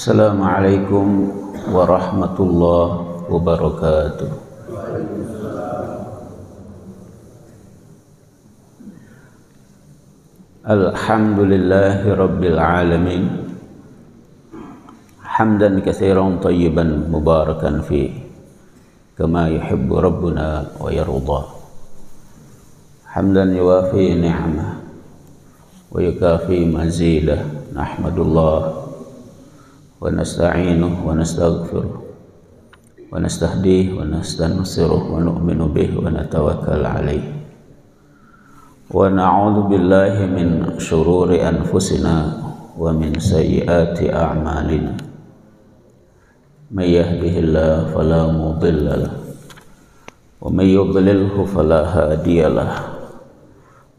Assalamualaikum warahmatullahi wabarakatuh. Alhamdulillahirabbil alamin. Hamdan katsiran tayyiban mubarakan fi kama yuhibbu rabbuna wa yarda. Hamdan yuwafi ni'mah wa yukafi mazilah. Nahmadullah ونستعينه ونستغفره ونستهديه ونستنصره ونؤمن به ونتوكل عليه. ونعوذ بالله من شرور أنفسنا ومن سيئات أعمالنا. من يهده الله فلا مضل له ومن يضلله فلا هادي له.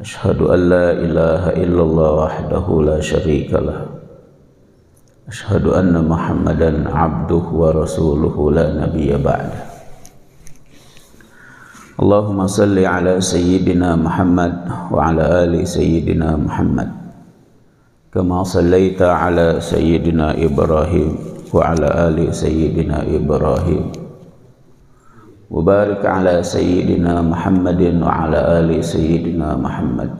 أشهد أن لا إله إلا الله وحده لا شريك له. أشهد أن محمدا عبده ورسوله لا نبي بعده. اللهم صل على سيدنا محمد وعلى آل سيدنا محمد كما صليت على سيدنا إبراهيم وعلى آل سيدنا إبراهيم. وبارك على سيدنا محمد وعلى آل سيدنا محمد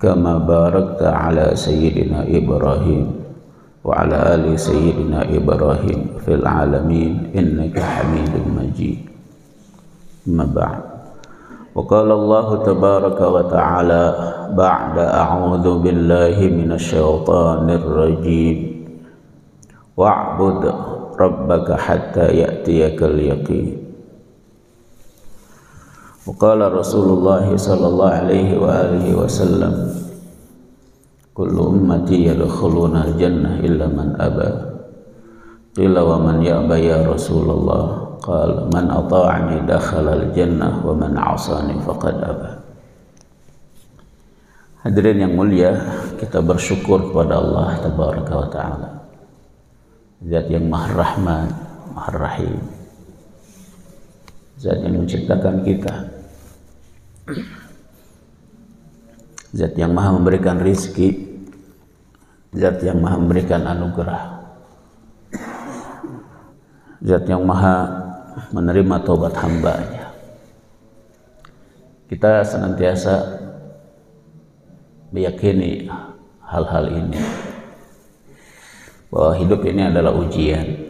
كما باركت على سيدنا إبراهيم. وعلى آل سيدنا إبراهيم في العالمين إنك حميد مجيد. أما بعد. وقال الله تبارك وتعالى بعد أعوذ بالله من الشيطان الرجيم. واعبد ربك حتى يأتيك اليقين. وقال رسول الله صلى الله عليه وآله وسلم kullu ummati yadkhuluna jannah illa man aba qila wa man ya'ba ya rasulullah qala man ata'ani dakhala al jannah wa man 'asani faqad aba Hadirin yang mulia, kita bersyukur kepada Allah Tabaraka wa Ta'ala. Zat yang Maha Rahman, Maha Rahim. Zat yang menciptakan kita. Zat yang Maha memberikan rizki Zat yang Maha memberikan anugerah. Zat yang Maha menerima taubat hambanya. Kita senantiasa meyakini hal-hal ini bahwa hidup ini adalah ujian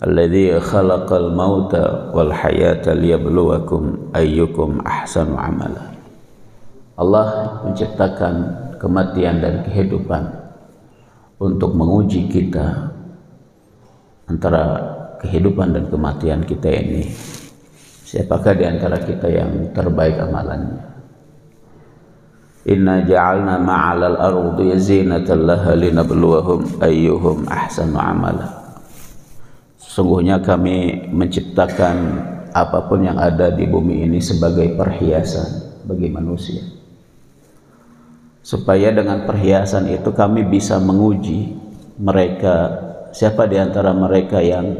khalaqal mauta wal hayata liyabluwakum ayyukum ahsanu amala Allah menciptakan kematian dan kehidupan untuk menguji kita antara kehidupan dan kematian kita ini siapakah di antara kita yang terbaik amalannya Inna ja'alna ma'alal ardi zinatan laha linabluwahum ayyuhum ahsanu amala. Sesungguhnya kami menciptakan apa pun yang ada di bumi ini sebagai perhiasan bagi manusia. Supaya dengan perhiasan itu kami bisa menguji mereka siapa di antara mereka yang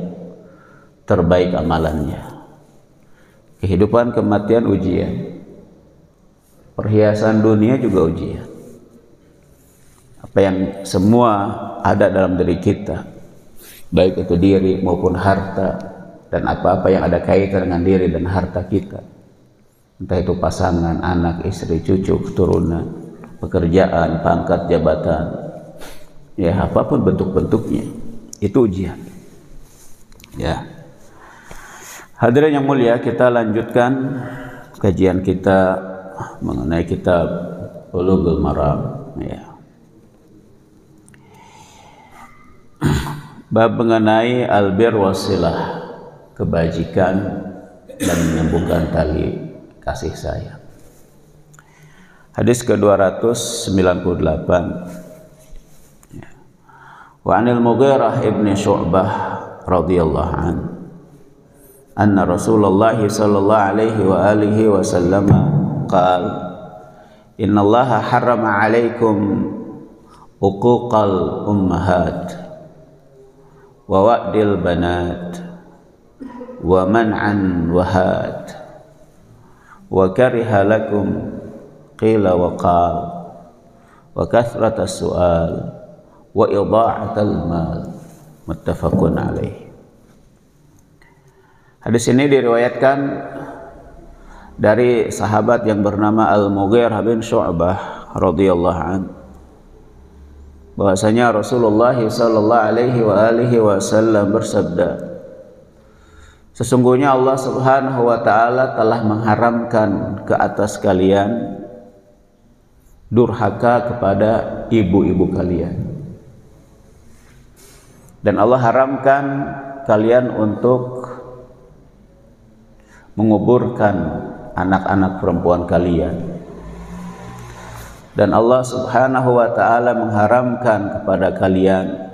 terbaik amalannya. Kehidupan kematian ujian. Perhiasan dunia juga ujian. Apa yang semua ada dalam diri kita baik itu diri maupun harta dan apa-apa yang ada kaitan dengan diri dan harta kita. Entah itu pasangan, anak, istri, cucu, keturunan pekerjaan, pangkat, jabatan. Ya apa pun bentuk-bentuknya. Itu ujian. Ya. Hadirin yang mulia kita lanjutkan kajian kita mengenai kitab Bulughul Maram. Ya. Bab mengenai albir wasilah kebajikan dan menyambungkan tali kasih sayang. Hadis ke-298. Wa anil Mughirah ibni Syu'bah radhiyallahu an. Anna Rasulullah sallallahu alaihi wa alihi wa sallam Inna Allah haram alaikum uquqal ummahat wa wa'dil banat wa man'an wahad wa kariha lakum qila wa qal. Wa kathrata su'al. Wa idha'atal mal muttafaqun alaih Hadis ini diriwayatkan dari sahabat yang bernama Al-Mughirah bin Syu'bah radhiyallahu an bahwasanya Rasulullah sallallahu alaihi wa alihi wasallam bersabda Sesungguhnya Allah Subhanahu wa taala telah mengharamkan ke atas kalian durhaka kepada ibu-ibu kalian. Dan Allah haramkan kalian untuk menguburkan anak-anak perempuan kalian. Dan Allah Subhanahu wa taala mengharamkan kepada kalian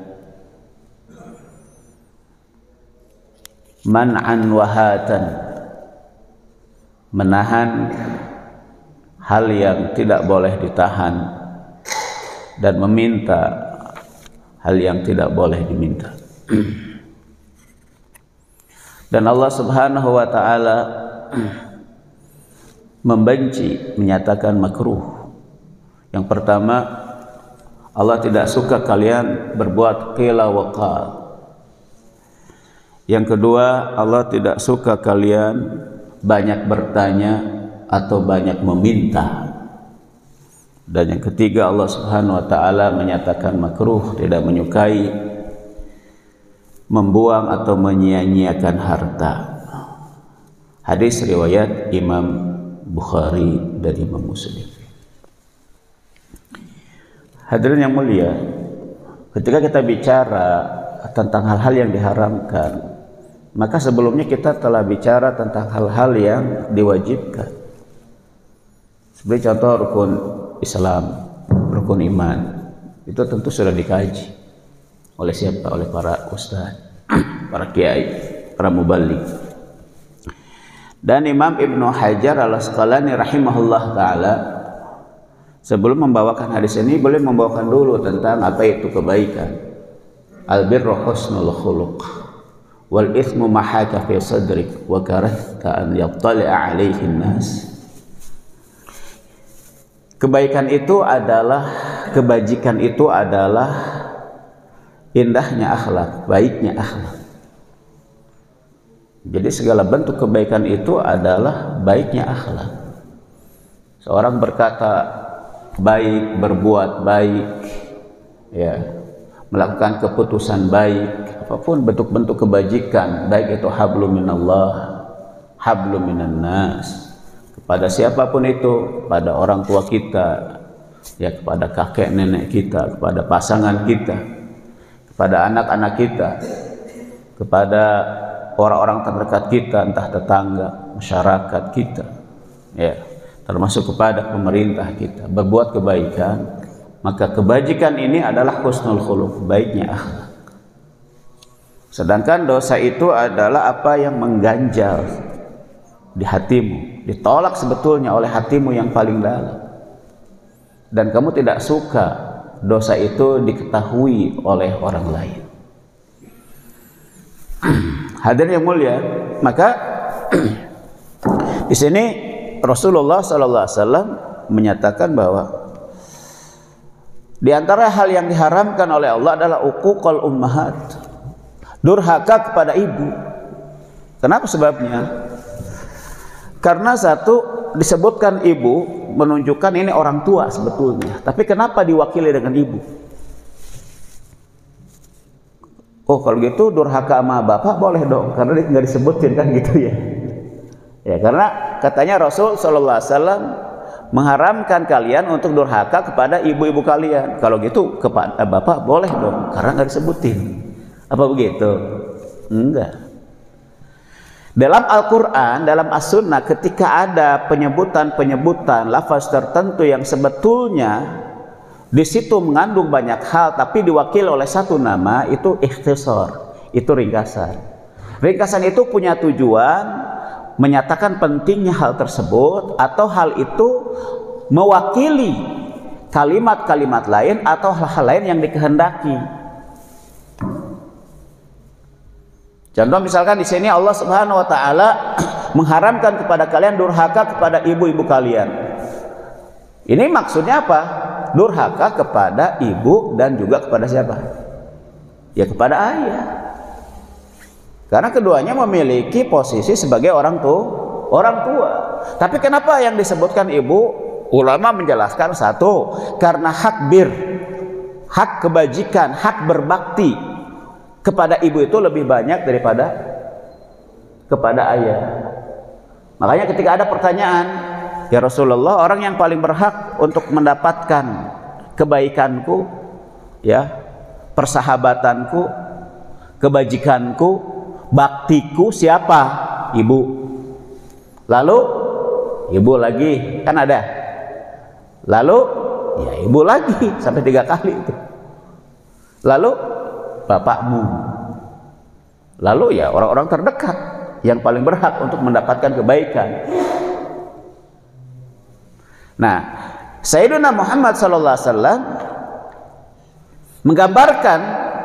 man'an wahatan menahan hal yang tidak boleh ditahan dan meminta hal yang tidak boleh diminta. Dan Allah Subhanahu wa taala membenci menyatakan makruh. Yang pertama Allah tidak suka kalian berbuat qila wa qal. Yang kedua, Allah tidak suka kalian banyak bertanya atau banyak meminta. Dan yang ketiga, Allah Subhanahu wa taala menyatakan makruh, tidak menyukai membuang atau menyia-nyiakan harta. Hadis riwayat Imam Bukhari dan Imam Muslim. Hadirin yang mulia, ketika kita bicara tentang hal-hal yang diharamkan, maka sebelumnya kita telah bicara tentang hal-hal yang diwajibkan. Seperti contoh rukun Islam, rukun iman. Itu tentu sudah dikaji oleh siapa? Oleh para ustaz, para kiai, para mubalik. Dan Imam Ibnu Hajar al-Asqalani rahimahullah taala sebelum membawakan hadis ini boleh membawakan dulu tentang apa itu kebaikan. Albirru husnul khuluq wal ithmu mahaka fi sadrik wa karahta an yattali'a alaihi nas kebaikan itu adalah kebajikan itu adalah indahnya akhlak baiknya akhlak. Jadi segala bentuk kebaikan itu adalah baiknya akhlak. Seorang berkata baik berbuat baik ya melakukan keputusan baik apa pun bentuk-bentuk kebajikan baik itu hablum minallah hablum minan nas kepada siapa pun itu pada orang tua kita ya kepada kakek nenek kita kepada pasangan kita kepada anak-anak kita kepada orang-orang terdekat kita entah tetangga masyarakat kita ya termasuk kepada pemerintah kita berbuat kebaikan maka kebajikan ini adalah husnul khuluq, baiknya akhlak. Sedangkan dosa itu adalah apa yang mengganjal di hatimu, ditolak sebetulnya oleh hatimu yang paling dalam. Dan kamu tidak suka dosa itu diketahui oleh orang lain. Hadirin yang mulia, maka di sini Rasulullah sallallahu alaihi wasallam menyatakan bahwa di antara hal yang diharamkan oleh Allah adalah uquqal ummahat. Durhaka kepada ibu. Kenapa sebabnya? Karena satu disebutkan ibu menunjukkan ini orang tua sebetulnya. Tapi kenapa diwakili dengan ibu? Oh kalau gitu durhaka sama bapak boleh dong karena nggak disebutin kan gitu ya. Ya karena katanya Rasul Shallallahu Alaihi Wasallam mengharamkan kalian untuk durhaka kepada ibu-ibu kalian. Kalau gitu kepada bapak boleh dong, karena nggak disebutin. Apa begitu? Enggak. Dalam Al-Quran, dalam As-Sunnah, ketika ada penyebutan-penyebutan lafaz tertentu yang sebetulnya di situ mengandung banyak hal, tapi diwakili oleh satu nama, itu ikhtisar, itu ringkasan. Ringkasan itu punya tujuan menyatakan pentingnya hal tersebut atau hal itu mewakili kalimat-kalimat lain atau hal-hal lain yang dikehendaki. Contoh misalkan di sini Allah Subhanahu wa taala mengharamkan kepada kalian durhaka kepada ibu-ibu kalian. Ini maksudnya apa? Durhaka kepada ibu dan juga kepada siapa? Ya kepada ayah. Karena keduanya memiliki posisi sebagai orang tua, orang tua. Tapi kenapa yang disebutkan ibu? Ulama menjelaskan satu, karena hak bir, hak kebajikan, hak berbakti kepada ibu itu lebih banyak daripada kepada ayah. Makanya ketika ada pertanyaan, Ya Rasulullah, orang yang paling berhak untuk mendapatkan kebaikanku, ya, persahabatanku, kebajikanku, baktiku siapa? Ibu. Lalu ibu lagi, kan ada. Lalu ya ibu lagi sampai tiga kali itu. Lalu bapakmu. Lalu ya orang-orang terdekat yang paling berhak untuk mendapatkan kebaikan. Nah, Sayyidina Muhammad sallallahu alaihi wasallam menggambarkan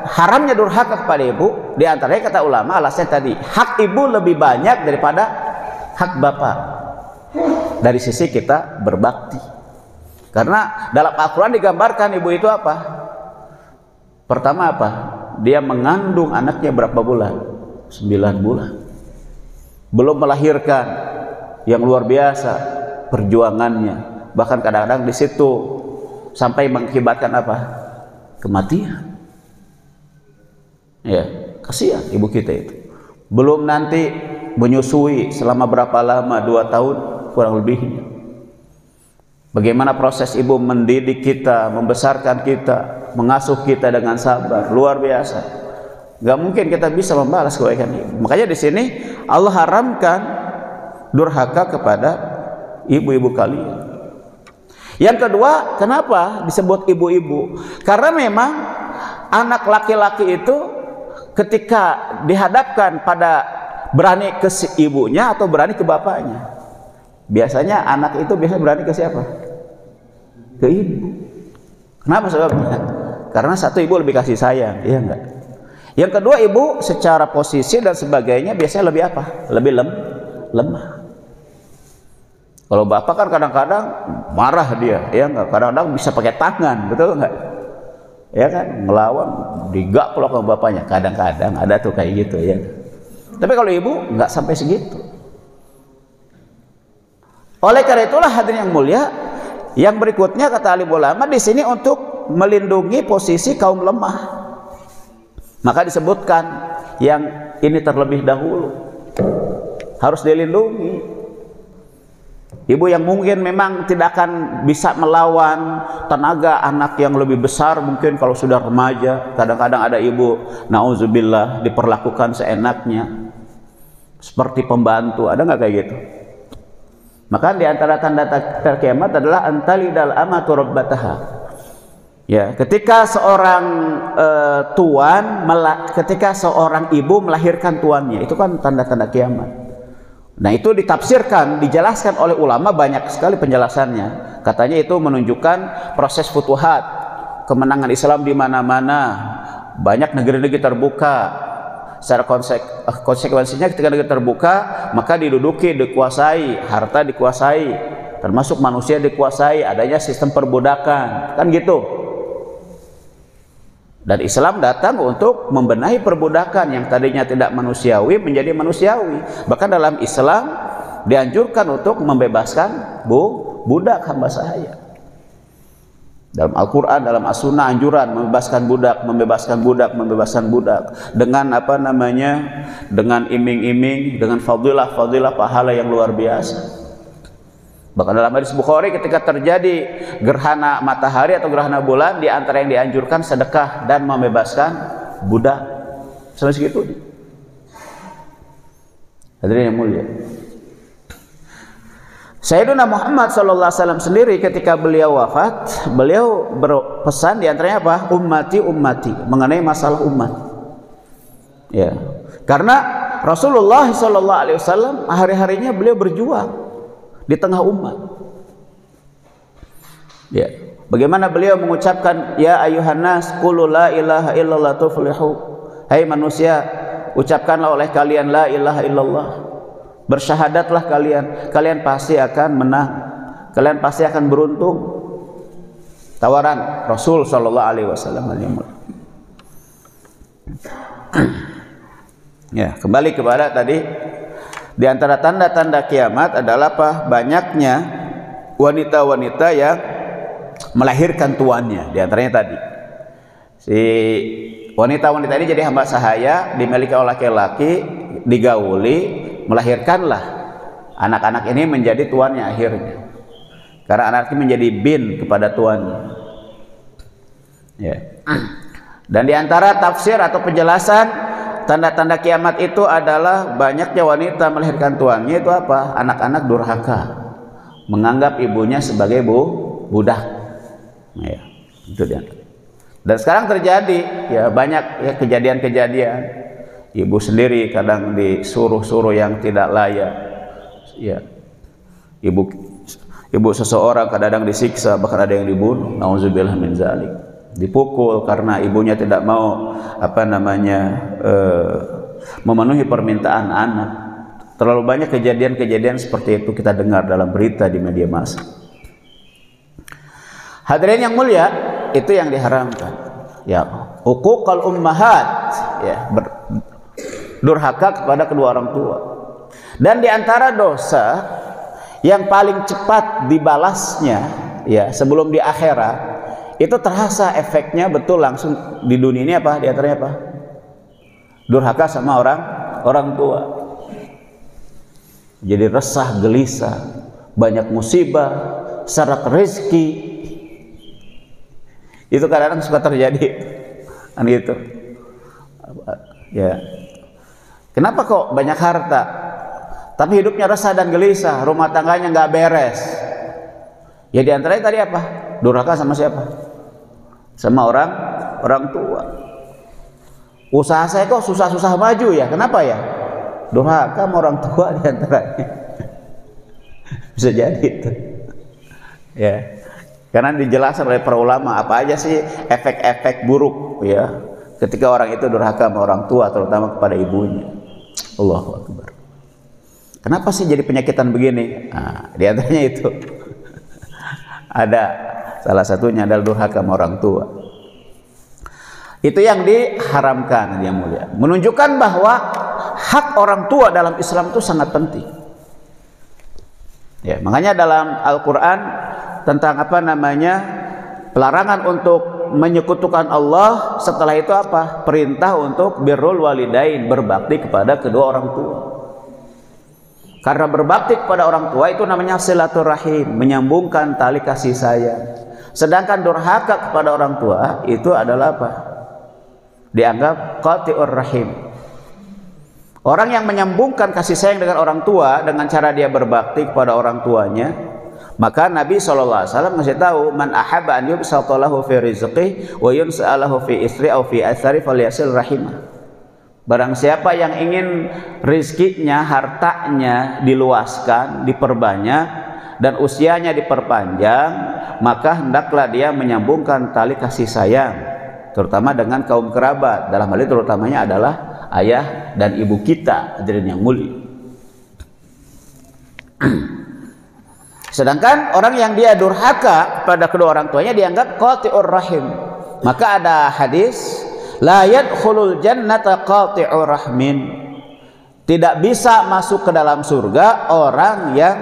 haramnya durhaka kepada ibu. Di antaranya kata ulama alasnya tadi hak ibu lebih banyak daripada hak bapak. Dari sisi kita berbakti. Karena dalam Al-Quran digambarkan ibu itu apa? Pertama apa dia mengandung anaknya berapa bulan? 9 bulan. Belum melahirkan. Yang luar biasa perjuangannya. Bahkan kadang-kadang di situ sampai mengakibatkan apa? Kematian. Ya kasihan ibu kita itu. Belum nanti menyusui selama berapa lama? Dua tahun kurang lebih bagaimana proses ibu mendidik kita membesarkan kita mengasuh kita dengan sabar luar biasa Gak mungkin kita bisa membalas kebaikan ibu. Makanya di sini Allah haramkan durhaka kepada ibu-ibu kalian. Yang kedua, kenapa disebut ibu-ibu? Karena memang anak laki-laki itu ketika dihadapkan pada berani ke ibunya atau berani ke bapaknya. Biasanya anak itu biasanya berani ke siapa? Ke ibu. Kenapa sebabnya? Karena satu ibu lebih kasih sayang, iya enggak? Yang kedua ibu secara posisi dan sebagainya biasanya lebih apa? Lebih lem, lemah. Kalau bapak kan kadang-kadang marah dia, ya enggak? Kadang-kadang bisa pakai tangan, betul enggak? Ya kan, melawan digak pula ke bapaknya. Kadang-kadang ada tuh kayak gitu ya. Tapi kalau ibu enggak sampai segitu. Oleh karena itulah hadirin yang mulia, yang berikutnya kata alim ulama di sini untuk melindungi posisi kaum lemah. Maka disebutkan yang ini terlebih dahulu harus dilindungi Ibu yang mungkin memang tidak akan bisa melawan tenaga anak yang lebih besar mungkin kalau sudah remaja. Kadang-kadang ada ibu nauzubillah diperlakukan seenaknya seperti pembantu. Ada nggak kayak gitu? Maka di antara tanda terkiamat adalah antalidal amatu rabbataha. Ya, ketika seorang uh, tuan ketika seorang ibu melahirkan tuannya, itu kan tanda-tanda kiamat. Nah itu ditafsirkan, dijelaskan oleh ulama banyak sekali penjelasannya. Katanya itu menunjukkan proses futuhat, kemenangan Islam di mana-mana, banyak negeri-negeri terbuka. Secara konsek, konsekuensinya ketika negeri terbuka, maka diduduki, dikuasai, harta dikuasai, termasuk manusia dikuasai, adanya sistem perbudakan, kan gitu. Dan Islam datang untuk membenahi perbudakan yang tadinya tidak manusiawi menjadi manusiawi. Bahkan dalam Islam dianjurkan untuk membebaskan bu, budak hamba sahaya. Dalam Al-Quran, dalam As-Sunnah anjuran membebaskan budak, membebaskan budak, membebaskan budak dengan apa namanya, dengan iming-iming, dengan fadilah-fadilah pahala yang luar biasa. Bahkan dalam hadis Bukhari ketika terjadi gerhana matahari atau gerhana bulan di antara yang dianjurkan sedekah dan membebaskan budak. Sampai segitu. Hadirin yang mulia. Sayyidina Muhammad sallallahu alaihi wasallam sendiri ketika beliau wafat, beliau berpesan di antaranya apa? Ummati ummati, mengenai masalah umat. Ya. Karena Rasulullah sallallahu alaihi wasallam hari-harinya beliau berjuang di tengah umat. Ya. Bagaimana beliau mengucapkan ya ayuhan nas qulu la ilaha illallah tuflihu. Hai manusia, ucapkanlah oleh kalian la ilaha illallah. Bersyahadatlah kalian, kalian pasti akan menang. Kalian pasti akan beruntung. tawaran Rasul Shallallahu Alaihi Wasallam ya kembali kepada tadi. Di antara tanda-tanda kiamat adalah apa? Banyaknya wanita-wanita yang melahirkan tuannya. Di antaranya tadi. Si wanita-wanita ini jadi hamba sahaya dimiliki oleh laki-laki digauli melahirkanlah anak-anak ini menjadi tuannya akhirnya. Karena anak ini menjadi bin kepada tuannya ya. Dan di antara tafsir atau penjelasan tanda-tanda kiamat itu adalah banyaknya wanita melahirkan tuannya itu apa? Anak-anak durhaka. Menganggap ibunya sebagai bu budak. Ya itu dia. Dan sekarang terjadi ya banyak ya kejadian-kejadian ibu sendiri kadang disuruh-suruh yang tidak layak. Ya. Ibu ibu seseorang kadang-kadang disiksa bahkan ada yang dibunuh. Nauzubillah min zalik. Dipukul karena ibunya tidak mau apa namanya eh, memenuhi permintaan anak. Terlalu banyak kejadian-kejadian seperti itu kita dengar dalam berita di media massa. Hadirin yang mulia itu yang diharamkan. Ya hukukul ummahat. Ya ber, durhaka kepada kedua orang tua. Dan di antara dosa yang paling cepat dibalasnya ya sebelum di akhirat itu terasa efeknya betul langsung di dunia ini apa? Di antaranya apa? Durhaka sama orang orang tua. Jadi resah gelisah banyak musibah syarat rezeki. Itu kadang-kadang suka terjadi. Kan gitu. Ya kenapa kok banyak harta? Tapi hidupnya resah dan gelisah rumah tangganya nggak beres. Ya di antaranya tadi apa? Durhaka sama siapa? Sama orang orang tua. Usaha saya kok susah-susah maju ya? Kenapa ya? Durhaka sama orang tua di antaranya bisa jadi itu. Ya. Karena dijelaskan oleh para ulama apa aja sih efek-efek buruk ya. Ketika orang itu durhaka sama orang tua terutama kepada ibunya. Allahu akbar. Kenapa sih jadi penyakitan begini? Nah, di antaranya itu ada salah satunya adalah durhaka sama orang tua. Itu yang diharamkan yang mulia. Menunjukkan bahwa hak orang tua dalam Islam itu sangat penting. Ya, makanya dalam Al-Qur'an tentang apa namanya pelarangan untuk menyekutukan Allah setelah itu apa? Perintah untuk birrul walidain berbakti kepada kedua orang tua. Karena berbakti kepada orang tua itu namanya silaturahim menyambungkan tali kasih sayang. Sedangkan durhaka kepada orang tua itu adalah apa? Dianggap qati'ur rahim. Orang yang menyambungkan kasih sayang dengan orang tua dengan cara dia berbakti kepada orang tuanya maka Nabi SAW masih tahu man ahabba an yubsatalahu fi rizqi wa yunsa'alahu fi istri au fi athari falyasil rahimah. Barang siapa yang ingin rizkinya, hartanya diluaskan, diperbanyak dan usianya diperpanjang, maka hendaklah dia menyambungkan tali kasih sayang terutama dengan kaum kerabat. Dalam hal ini terutamanya adalah ayah dan ibu kita, hadirin yang mulia. Sedangkan orang yang dia durhaka pada kedua orang tuanya dianggap qati'ur rahim. Maka ada hadis la yadkhulul jannata qati'ur rahmin. Tidak bisa masuk ke dalam surga orang yang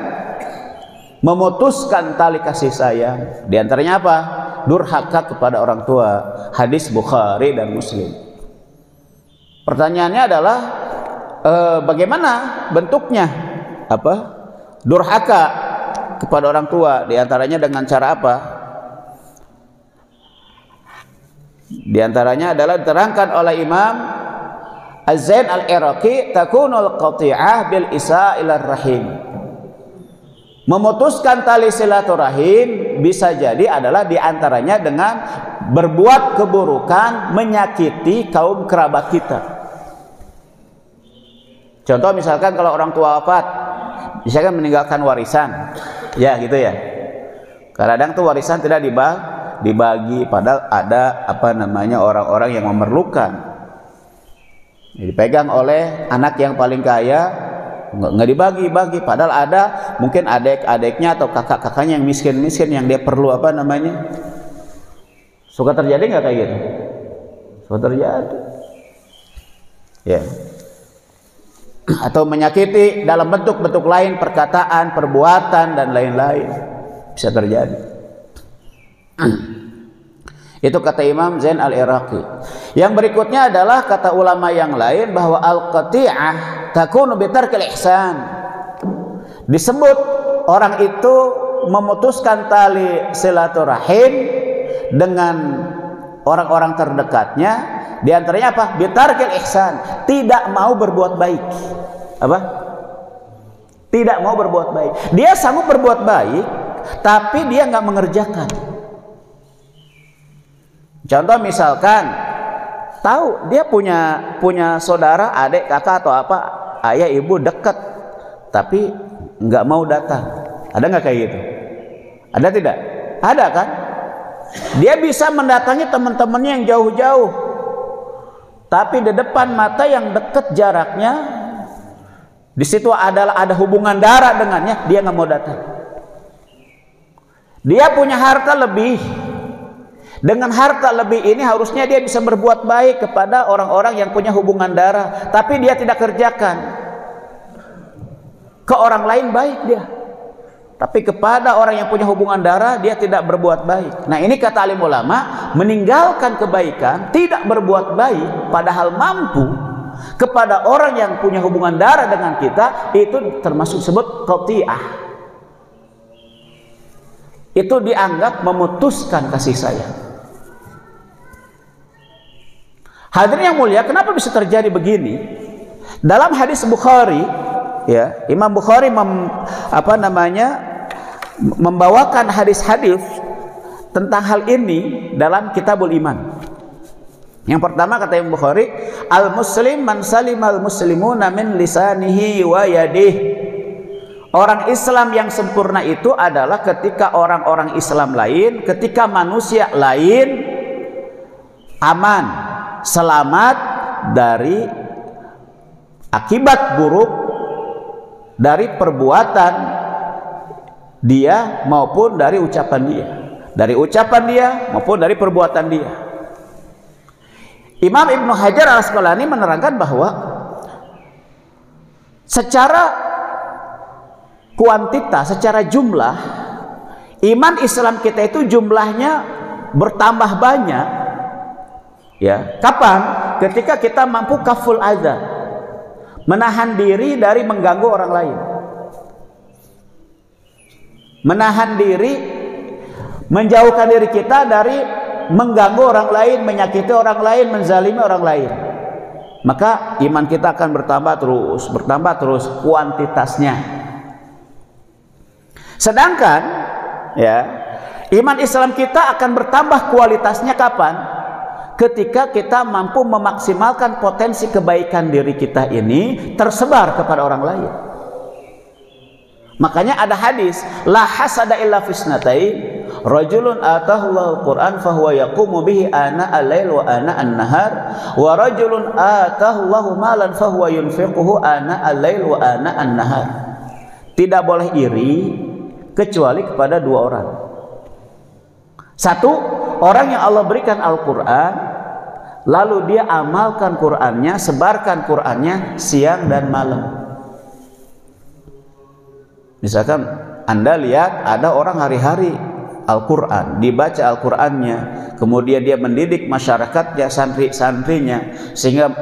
memutuskan tali kasih sayang. Di antaranya apa? Durhaka kepada orang tua. Hadis Bukhari dan Muslim. Pertanyaannya adalah e, bagaimana bentuknya? Apa? Durhaka kepada orang tua. Di antaranya dengan cara apa? Di antaranya adalah diterangkan oleh Imam Az-Zain Al-Iraqi takunul qati'ah bil isa ilar rahim. Memutuskan tali silaturahim bisa jadi adalah di antaranya dengan berbuat keburukan menyakiti kaum kerabat kita. Contoh misalkan kalau orang tua wafat misalkan meninggalkan warisan ya gitu ya kadang tuh warisan tidak dibagi, dibagi padahal ada apa namanya orang-orang yang memerlukan dipegang oleh anak yang paling kaya nggak dibagi-bagi padahal ada mungkin adik-adiknya atau kakak-kakaknya yang miskin-miskin yang dia perlu apa namanya Suka terjadi nggak kayak gitu? Suka terjadi. Ya. Atau menyakiti dalam bentuk-bentuk lain, perkataan, perbuatan dan lain-lain bisa terjadi. Itu kata Imam Zain al-Iraqi. Yang berikutnya adalah kata ulama yang lain bahwa al-qati'ah takunu bitarkil ihsan. Disebut orang itu memutuskan tali silaturahim dengan orang-orang terdekatnya di antaranya apa? Bitarkil ihsan, tidak mau berbuat baik. Apa? Tidak mau berbuat baik. Dia sanggup berbuat baik, tapi dia nggak mengerjakan. Contoh misalkan tahu dia punya punya saudara, adik, kakak atau apa, ayah, ibu dekat, tapi nggak mau datang. Ada nggak kayak gitu? Ada tidak? Ada kan? Dia bisa mendatangi teman-temannya yang jauh-jauh. Tapi di depan mata yang dekat jaraknya, di situ adalah ada hubungan darah dengannya, dia nggak mau datang. Dia punya harta lebih, dengan harta lebih ini harusnya dia bisa berbuat baik kepada orang-orang yang punya hubungan darah, tapi dia tidak kerjakan. Ke orang lain baik dia. Tapi kepada orang yang punya hubungan darah dia tidak berbuat baik. Nah, ini kata alim ulama, meninggalkan kebaikan, tidak berbuat baik padahal mampu kepada orang yang punya hubungan darah dengan kita itu termasuk sebut qati'ah. Itu dianggap memutuskan kasih sayang. Hadirin yang mulia, kenapa bisa terjadi begini? Dalam hadis Bukhari, ya, Imam Bukhari mem, apa namanya? membawakan hadis-hadis tentang hal ini dalam Kitabul Iman. Yang pertama kata Imam Bukhari, al-muslim man al muslimuna min lisanihi wa yadihi. Orang Islam yang sempurna itu adalah ketika orang-orang Islam lain, ketika manusia lain aman, selamat dari akibat buruk dari perbuatan dia maupun dari ucapan dia dari ucapan dia maupun dari perbuatan dia Imam Ibnu Hajar al Asqalani menerangkan bahwa secara kuantitas, secara jumlah iman Islam kita itu jumlahnya bertambah banyak Ya, kapan? Ketika kita mampu kaful azan. Menahan diri dari mengganggu orang lain. Menahan diri menjauhkan diri kita dari mengganggu orang lain, menyakiti orang lain, menzalimi orang lain. Maka iman kita akan bertambah terus, bertambah terus kuantitasnya. Sedangkan ya, iman Islam kita akan bertambah kualitasnya kapan? Ketika kita mampu memaksimalkan potensi kebaikan diri kita ini tersebar kepada orang lain. Makanya ada hadis, la hasada illa fisnatain. Rajulun atahullahu Qur'an fahuwa yaqumu bihi ana al-lail wa ana an-nahar wa rajulun atahullahu malan fahuwa yunfiquhu ana al-lail wa ana an-nahar. Tidak boleh iri kecuali kepada dua orang. Satu, orang yang Allah berikan Al-Quran lalu dia amalkan Qurannya sebarkan Qurannya siang dan malam. Misalkan anda lihat ada orang hari-hari Al-Quran dibaca Al-Qurannya kemudian dia mendidik masyarakatnya santri-santrinya sehingga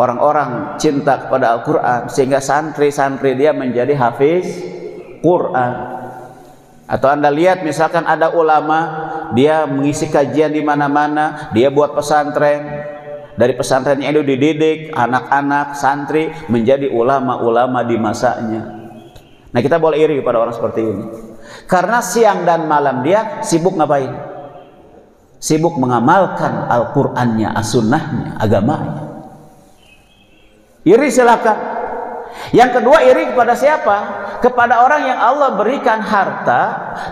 orang-orang cinta kepada Al-Quran sehingga santri-santri dia menjadi hafiz Quran. Atau Anda lihat misalkan ada ulama dia mengisi kajian di mana-mana, dia buat pesantren. Dari pesantrennya itu dididik anak-anak santri menjadi ulama-ulama di masanya. Nah, kita boleh iri kepada orang seperti ini. Karena siang dan malam dia sibuk ngapain? Sibuk mengamalkan Al-Qur'annya, as-sunnahnya, agamanya. Iri silakan. Yang kedua iri kepada siapa? Kepada orang yang Allah berikan harta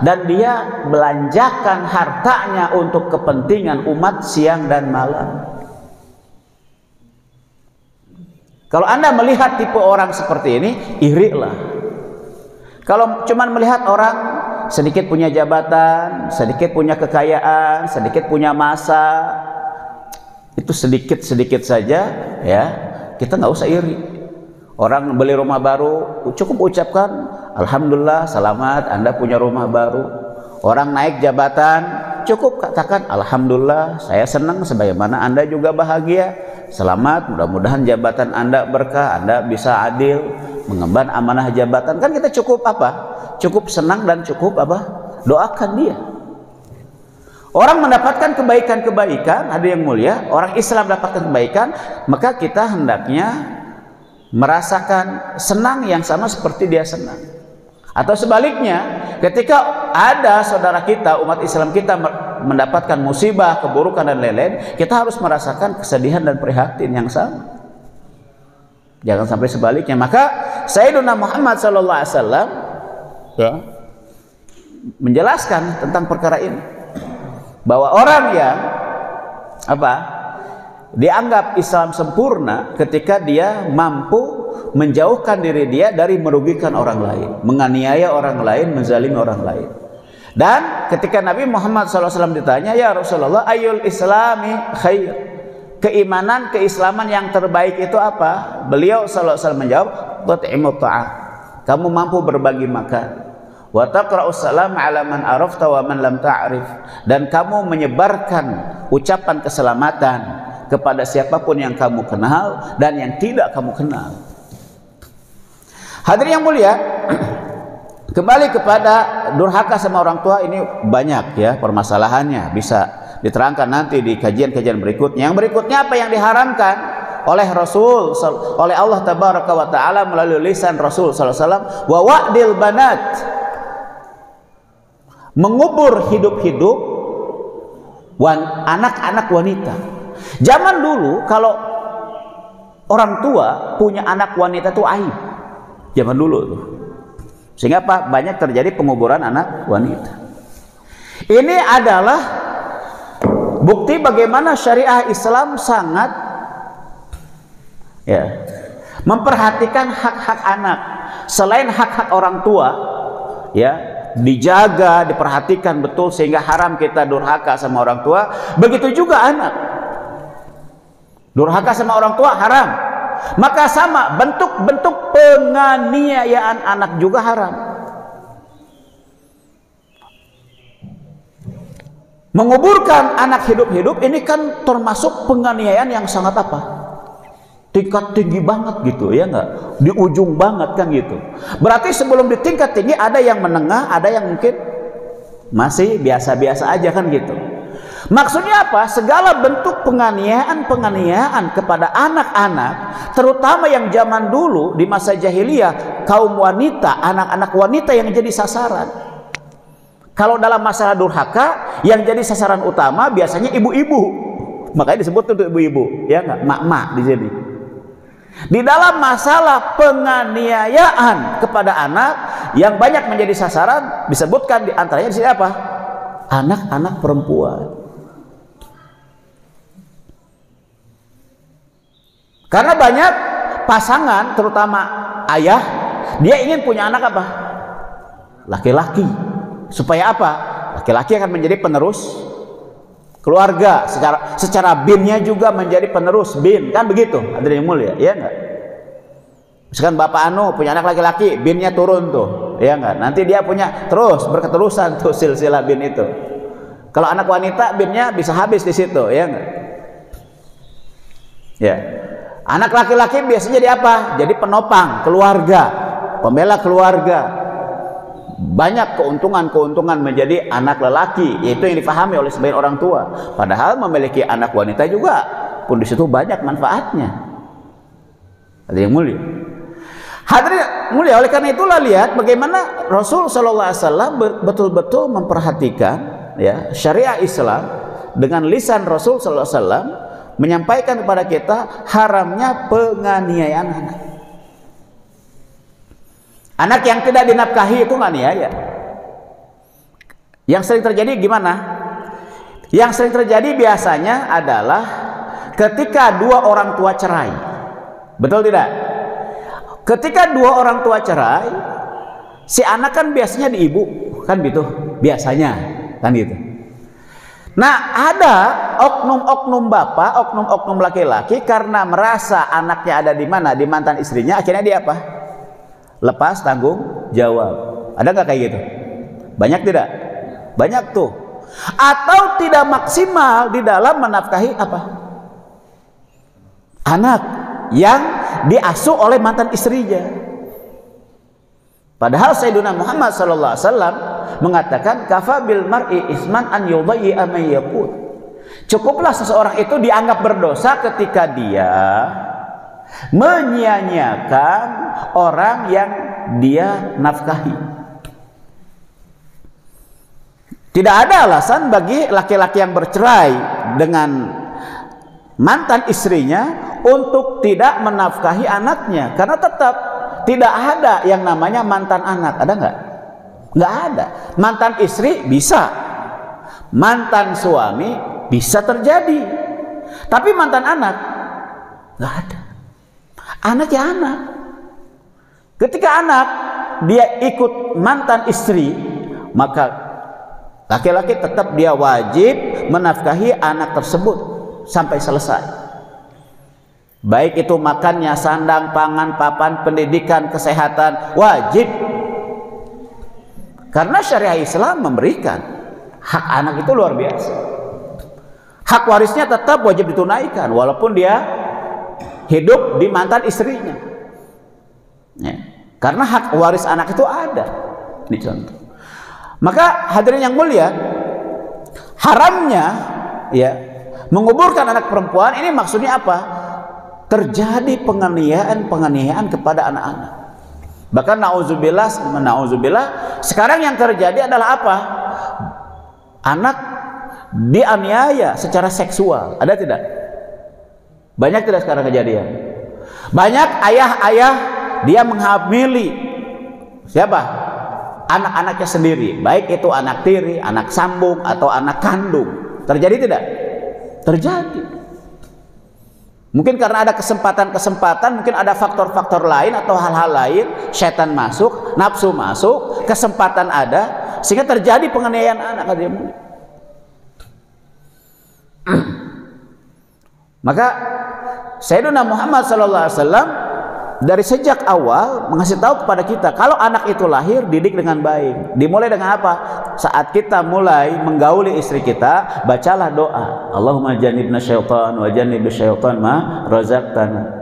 dan dia belanjakan hartanya untuk kepentingan umat siang dan malam. Kalau Anda melihat tipe orang seperti ini, iri lah. Kalau cuma melihat orang sedikit punya jabatan, sedikit punya kekayaan, sedikit punya masa, itu sedikit-sedikit saja ya, kita nggak usah iri. Orang beli rumah baru, cukup ucapkan Alhamdulillah selamat Anda punya rumah baru. Orang naik jabatan, cukup katakan Alhamdulillah saya senang sebagaimana Anda juga bahagia. Selamat, mudah-mudahan jabatan Anda berkah, Anda bisa adil, mengemban amanah jabatan. Kan kita cukup apa? cukup senang dan cukup apa? Doakan dia. Orang mendapatkan kebaikan-kebaikan, ada yang mulia, orang Islam mendapatkan kebaikan, maka kita hendaknya merasakan senang yang sama seperti dia senang. Atau sebaliknya, ketika ada saudara kita, umat Islam kita mendapatkan musibah, keburukan dan lain-lain, kita harus merasakan kesedihan dan prihatin yang sama. Jangan sampai sebaliknya. Maka Sayyidina Muhammad sallallahu alaihi wasallam ya menjelaskan tentang perkara ini bahwa orang yang apa dianggap Islam sempurna ketika dia mampu menjauhkan diri dia dari merugikan orang lain, menganiaya orang lain, menzalimi orang lain. Dan ketika Nabi Muhammad SAW ditanya, ya Rasulullah, ayul islami khair. Keimanan, keislaman yang terbaik itu apa? Beliau SAW menjawab, Kamu mampu berbagi makan wa salam ala man arafta wa man dan kamu menyebarkan ucapan keselamatan kepada siapa pun yang kamu kenal dan yang tidak kamu kenal. Hadirin yang mulia, kembali kepada durhaka sama orang tua ini banyak ya permasalahannya bisa diterangkan nanti di kajian-kajian berikutnya. Yang berikutnya apa yang diharamkan oleh Rasul oleh Allah tabaraka wa taala melalui lisan Rasul sallallahu alaihi wasallam wa wa'dil banat mengubur hidup-hidup anak-anak wanita. Zaman dulu kalau orang tua punya anak wanita itu aib. Zaman dulu tuh. Sehingga apa? Banyak terjadi penguburan anak wanita. Ini adalah bukti bagaimana syariah Islam sangat ya memperhatikan hak-hak anak selain hak-hak orang tua ya dijaga, diperhatikan betul sehingga haram kita durhaka sama orang tua. Begitu juga anak. Durhaka sama orang tua haram. Maka sama bentuk-bentuk penganiayaan anak juga haram. Menguburkan anak hidup-hidup ini kan termasuk penganiayaan yang sangat apa? tingkat tinggi banget gitu ya nggak di ujung banget kan gitu berarti sebelum di tingkat tinggi ada yang menengah ada yang mungkin masih biasa-biasa aja kan gitu maksudnya apa? Segala bentuk penganiayaan-penganiayaan kepada anak-anak terutama yang zaman dulu di masa jahiliyah kaum wanita anak-anak wanita yang jadi sasaran. Kalau dalam masalah durhaka yang jadi sasaran utama biasanya ibu-ibu. Makanya disebut untuk ibu-ibu ya nggak? Mak-mak di sini. Di dalam masalah penganiayaan kepada anak yang banyak menjadi sasaran disebutkan di antaranya di sini apa? Anak-anak perempuan. Karena banyak pasangan terutama ayah dia ingin punya anak apa? Laki-laki. Supaya apa? Laki-laki akan menjadi penerus keluarga. Secara secara binnya juga menjadi penerus bin. Kan begitu yang mulia ya enggak misalkan bapak anu punya anak laki-laki binnya turun tuh ya enggak nanti dia punya terus berketerusan tuh silsilah bin itu. Kalau anak wanita binnya bisa habis di situ ya enggak ya anak laki-laki biasanya jadi apa? Jadi penopang keluarga pembela keluarga. Banyak keuntungan-keuntungan menjadi anak lelaki yaitu yang dipahami oleh sebagian orang tua. Padahal memiliki anak wanita juga pun di situ banyak manfaatnya. Ada yang mulia? Hadirin mulia oleh karena itulah lihat bagaimana Rasul Shallallahu Alaihi Wasallam betul-betul memperhatikan ya syariah Islam dengan lisan Rasul Shallallahu Alaihi Wasallam menyampaikan kepada kita haramnya penganiayaan anak Anak yang tidak dinafkahi itu nggak niaya. Yang sering terjadi gimana? Yang sering terjadi biasanya adalah ketika dua orang tua cerai. Betul tidak? Ketika dua orang tua cerai, si anak kan biasanya di ibu kan gitu biasanya kan gitu nah ada oknum-oknum bapak oknum-oknum laki-laki karena merasa anaknya ada di mana di mantan istrinya akhirnya dia apa? Lepas tanggung jawab. Ada nggak kayak gitu? Banyak tidak? Banyak tuh. Atau tidak maksimal di dalam menafkahi apa? Anak yang diasuh oleh mantan istrinya Padahal Sayyidina Muhammad sallallahu alaihi wasallam mengatakan kafabil mar'i isman an Cukuplah seseorang itu dianggap berdosa ketika dia menyia-nyiakan orang yang dia nafkahi. Tidak ada alasan bagi laki-laki yang bercerai dengan mantan istrinya untuk tidak menafkahi anaknya karena tetap tidak ada yang namanya mantan anak. Ada nggak? Nggak ada. Mantan istri bisa. Mantan suami bisa terjadi. Tapi mantan anak nggak ada. Anak ya anak. Ketika anak dia ikut mantan istri, maka laki-laki tetap dia wajib menafkahi anak tersebut sampai selesai baik itu makannya, sandang, pangan, papan, pendidikan, kesehatan, wajib. Karena syariah Islam memberikan hak anak itu luar biasa. Hak warisnya tetap wajib ditunaikan walaupun dia hidup di mantan istrinya. Ya. Karena hak waris anak itu ada. Ini contoh. Maka hadirin yang mulia, haramnya ya menguburkan anak perempuan ini maksudnya apa? Terjadi penganiayaan-penganiayaan kepada anak-anak. Bahkan nauzubillah, nauzubillah, sekarang yang terjadi adalah apa? Anak dianiaya secara seksual. Ada tidak? Banyak tidak sekarang kejadian? Banyak ayah-ayah dia menghamili siapa? Anak-anaknya sendiri, baik itu anak tiri, anak sambung atau anak kandung. Terjadi tidak? Terjadi. Mungkin karena ada kesempatan-kesempatan, mungkin ada faktor-faktor lain atau hal-hal lain, setan masuk, nafsu masuk, kesempatan ada, sehingga terjadi penganiayaan anak. Maka Sayyidina Muhammad sallallahu alaihi wasallam dari sejak awal mengasih tahu kepada kita kalau anak itu lahir didik dengan baik. Dimulai dengan apa? Saat kita mulai menggauli istri kita bacalah doa. Allahumma jannibna syaitan wa jannib syaitan ma razaqtana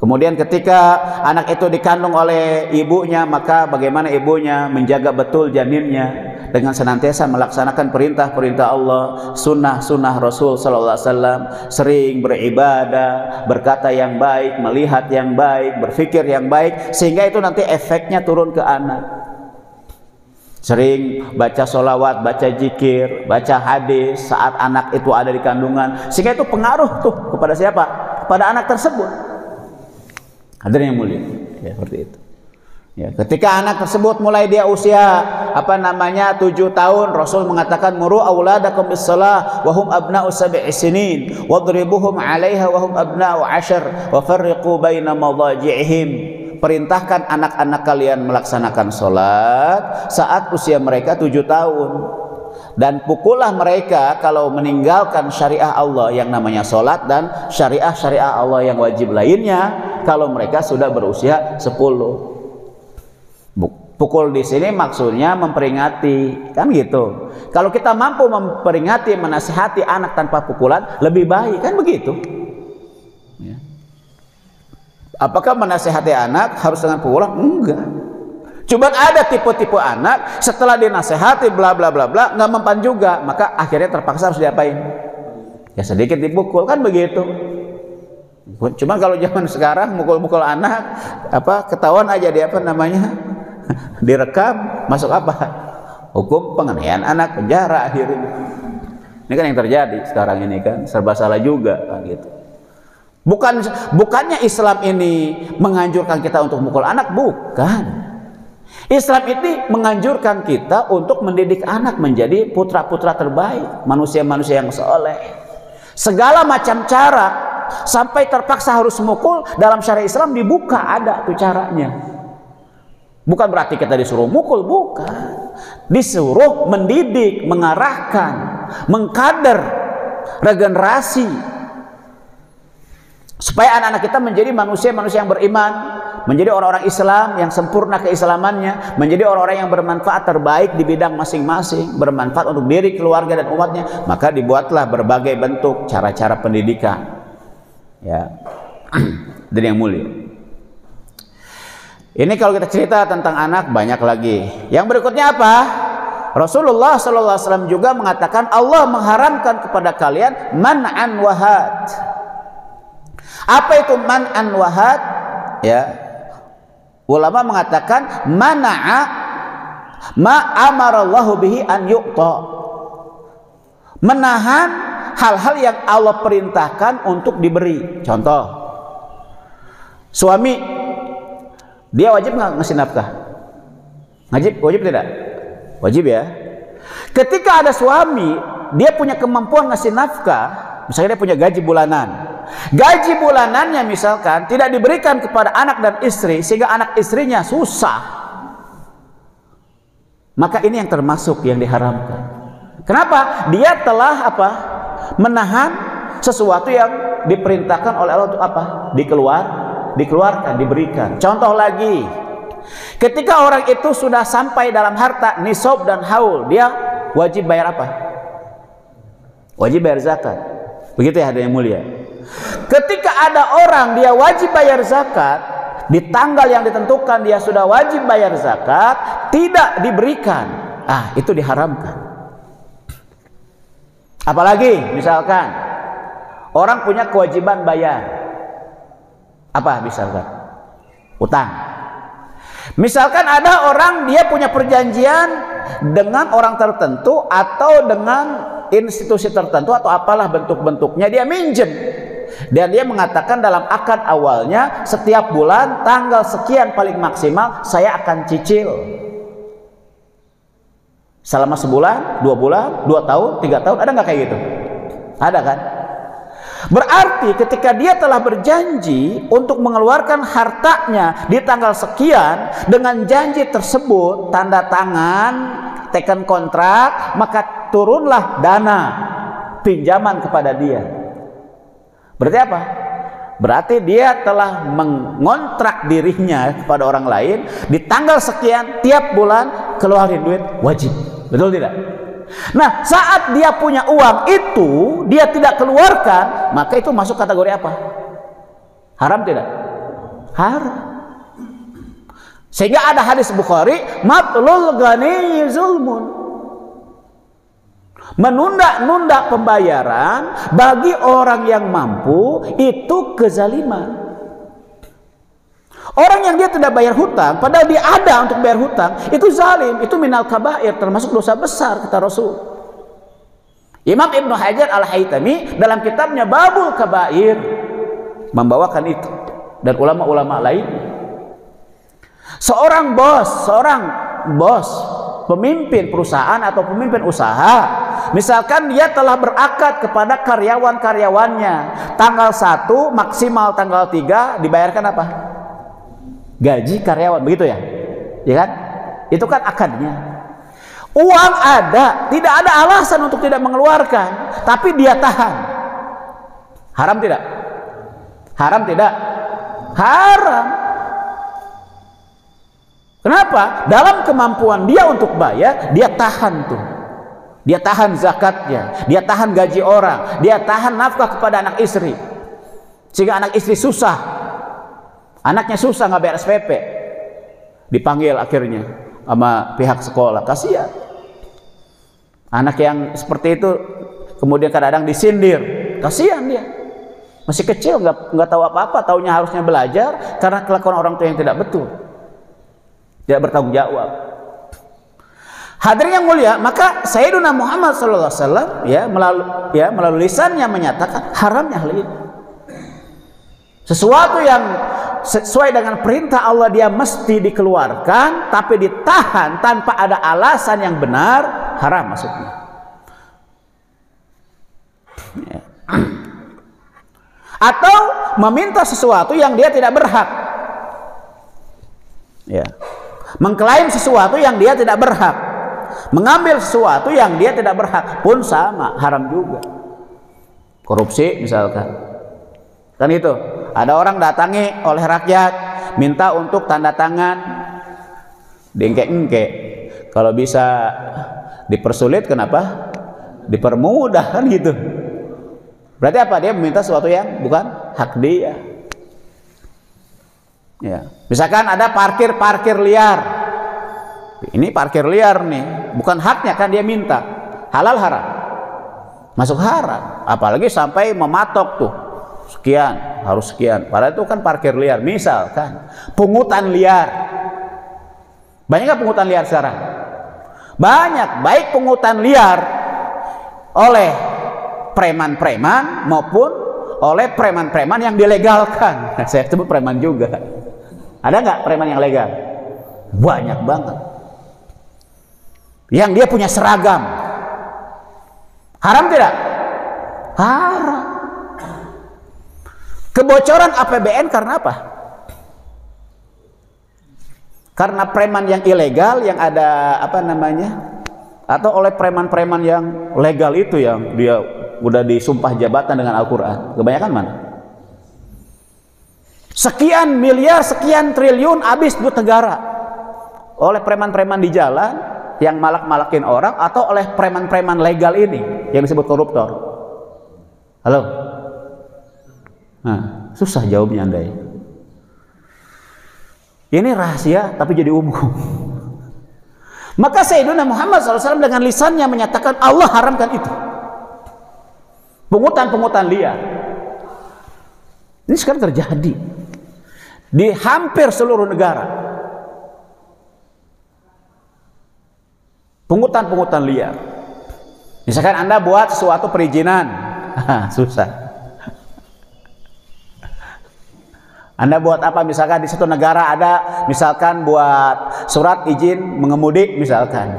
Kemudian ketika anak itu dikandung oleh ibunya, maka bagaimana ibunya menjaga betul janinnya dengan senantiasa melaksanakan perintah-perintah Allah, sunnah-sunnah Rasul sallallahu alaihi wasallam, sering beribadah, berkata yang baik, melihat yang baik, berpikir yang baik sehingga itu nanti efeknya turun ke anak. Sering baca solawat, baca jikir, baca hadis saat anak itu ada di kandungan sehingga itu pengaruh tuh kepada siapa? Kepada anak tersebut. Hadirin yang mulia, ya seperti itu. Ya, ketika anak tersebut mulai dia usia apa namanya tujuh tahun, Rasul mengatakan muru auladakum bis salah wa hum abna'u sab'i sinin wadribuhum 'alaiha wa hum abna'u 'ashar wa farriqu baina. Perintahkan anak-anak kalian melaksanakan salat saat usia mereka tujuh tahun dan pukullah mereka kalau meninggalkan syariah Allah yang namanya solat dan syariah-syariah Allah yang wajib lainnya kalau mereka sudah berusia 10 pukul di sini maksudnya memperingati kan gitu. Kalau kita mampu memperingati menasihati anak tanpa pukulan lebih baik kan begitu? Ya. apakah menasihati anak harus dengan pukulan? Enggak Cuma ada tipe-tipe anak setelah dinasehati bla bla bla bla nggak mempan juga, maka akhirnya terpaksa harus diapain? Ya sedikit dipukul kan begitu. Cuma kalau zaman sekarang mukul-mukul anak apa ketahuan aja dia apa namanya direkam masuk apa? Hukum penganiayaan anak penjara akhirnya. Ini kan yang terjadi sekarang ini kan serba salah juga kan gitu. Bukan bukannya Islam ini menganjurkan kita untuk mukul anak, bukan. Islam ini menganjurkan kita untuk mendidik anak menjadi putra-putra terbaik, manusia-manusia yang soleh. Segala macam cara sampai terpaksa harus mukul dalam syariat Islam dibuka ada tuh caranya. Bukan berarti kita disuruh mukul, bukan. Disuruh mendidik, mengarahkan, mengkader, regenerasi. Supaya anak-anak kita menjadi manusia-manusia yang beriman, menjadi orang-orang Islam yang sempurna keislamannya, menjadi orang-orang yang bermanfaat terbaik di bidang masing-masing, bermanfaat untuk diri, keluarga dan umatnya, maka dibuatlah berbagai bentuk cara-cara pendidikan. Ya. Dan yang mulia. Ini kalau kita cerita tentang anak banyak lagi. Yang berikutnya apa? Rasulullah sallallahu alaihi wasallam juga mengatakan Allah mengharamkan kepada kalian man'an wahad. Apa itu man'an wahad? Ya. Ulama mengatakan mana'a ma amarallahu bihi an yu'ta. Menahan hal-hal yang Allah perintahkan untuk diberi. Contoh, suami dia wajib nggak ngasih nafkah? Wajib, wajib tidak? Wajib ya. Ketika ada suami, dia punya kemampuan ngasih nafkah, misalnya dia punya gaji bulanan. Gaji bulanannya misalkan tidak diberikan kepada anak dan istri sehingga anak istrinya susah. Maka ini yang termasuk yang diharamkan. Kenapa? Dia telah apa? Menahan sesuatu yang diperintahkan oleh Allah untuk apa? Dikeluar, dikeluarkan, diberikan. Contoh lagi, ketika orang itu sudah sampai dalam harta nisab dan haul, dia wajib bayar apa? Wajib bayar zakat. Begitu ya yang mulia. Ketika ada orang dia wajib bayar zakat, di tanggal yang ditentukan dia sudah wajib bayar zakat, tidak diberikan. Ah, itu diharamkan. Apalagi misalkan orang punya kewajiban bayar. Apa misalkan? Utang. Misalkan ada orang dia punya perjanjian dengan orang tertentu atau dengan institusi tertentu atau apalah bentuk-bentuknya dia minjem dan dia mengatakan dalam akad awalnya setiap bulan tanggal sekian paling maksimal saya akan cicil selama sebulan, dua bulan, dua tahun, tiga tahun, ada nggak kayak gitu? Ada kan? Berarti ketika dia telah berjanji untuk mengeluarkan hartanya di tanggal sekian dengan janji tersebut tanda tangan teken kontrak maka turunlah dana pinjaman kepada dia. Berarti apa? Berarti dia telah mengontrak dirinya kepada orang lain di tanggal sekian tiap bulan keluarin duit wajib. Betul tidak? Nah, saat dia punya uang itu dia tidak keluarkan, maka itu masuk kategori apa? Haram tidak? Haram. Sehingga ada hadis Bukhari, matlul ghani zulmun. Menunda-nunda pembayaran bagi orang yang mampu itu kezaliman. Orang yang dia tidak bayar hutang, padahal dia ada untuk bayar hutang, itu zalim, itu minal kabair, termasuk dosa besar kata Rasul. Imam Ibnu Hajar Al-Haytami dalam kitabnya Babul Kabair membawakan itu dan ulama-ulama lain. Seorang bos, seorang bos, pemimpin perusahaan atau pemimpin usaha, misalkan dia telah berakad kepada karyawan-karyawannya, tanggal 1 maksimal tanggal 3 dibayarkan apa? gaji karyawan begitu ya? Ya kan? Itu kan akadnya. Uang ada tidak ada alasan untuk tidak mengeluarkan tapi dia tahan. Haram tidak? Haram tidak? Haram kenapa dalam kemampuan dia untuk bayar dia tahan tuh dia tahan zakatnya, dia tahan gaji orang, dia tahan nafkah kepada anak istri. Sehingga anak istri susah Anaknya susah nggak bayar SPP. Dipanggil akhirnya sama pihak sekolah. Kasihan. Anak yang seperti itu kemudian kadang-kadang disindir. Kasihan dia. Masih kecil nggak nggak tahu apa-apa, taunya harusnya belajar karena kelakuan orang tua yang tidak betul. Tidak bertanggung jawab. Hadirin yang mulia, maka Sayyidina Muhammad SAW ya melalui ya melalui lisannya menyatakan haramnya hal ini. Sesuatu yang sesuai dengan perintah Allah dia mesti dikeluarkan tapi ditahan tanpa ada alasan yang benar haram masuknya ya. atau meminta sesuatu yang dia tidak berhak ya mengklaim sesuatu yang dia tidak berhak. Mengambil sesuatu yang dia tidak berhak pun sama haram juga. Korupsi misalkan. Kan itu. Ada orang datangi oleh rakyat minta untuk tanda tangan. Diengkek-engkek kalau bisa dipersulit kenapa? Dipermudah kan gitu. Berarti apa? Dia meminta sesuatu yang bukan hak dia ya. Misalkan ada parkir-parkir liar. Ini parkir liar nih. Bukan haknya kan dia minta. Halal haram? Masuk haram. Apalagi sampai mematok tuh. Sekian harus sekian. Padahal itu kan parkir liar. Misalkan pungutan liar. Banyak nggak pungutan liar sekarang? Banyak. Baik pungutan liar oleh preman-preman maupun oleh preman-preman yang dilegalkan. Saya sebut preman juga ada nggak preman yang legal? Banyak banget. Yang dia punya seragam. Haram tidak? Haram. Kebocoran APBN karena apa? Karena preman yang ilegal yang ada apa namanya? Atau oleh preman-preman yang legal itu yang dia udah disumpah jabatan dengan Al-Qur'an. Kebanyakan mana? Sekian miliar, sekian triliun habis duit negara oleh preman-preman di jalan yang malak-malakin orang atau oleh preman-preman legal ini yang disebut koruptor. Halo? Nah, susah jawabnya Anda. Ini rahasia tapi jadi umum. Maka Sayyidina Muhammad SAW dengan lisannya menyatakan Allah haramkan itu. Pungutan-pungutan liar. Ini sekarang terjadi di hampir seluruh negara. Pungutan-pungutan liar. Misalkan Anda buat sesuatu perizinan, susah. Anda buat apa misalkan di satu negara ada misalkan buat surat izin mengemudi misalkan.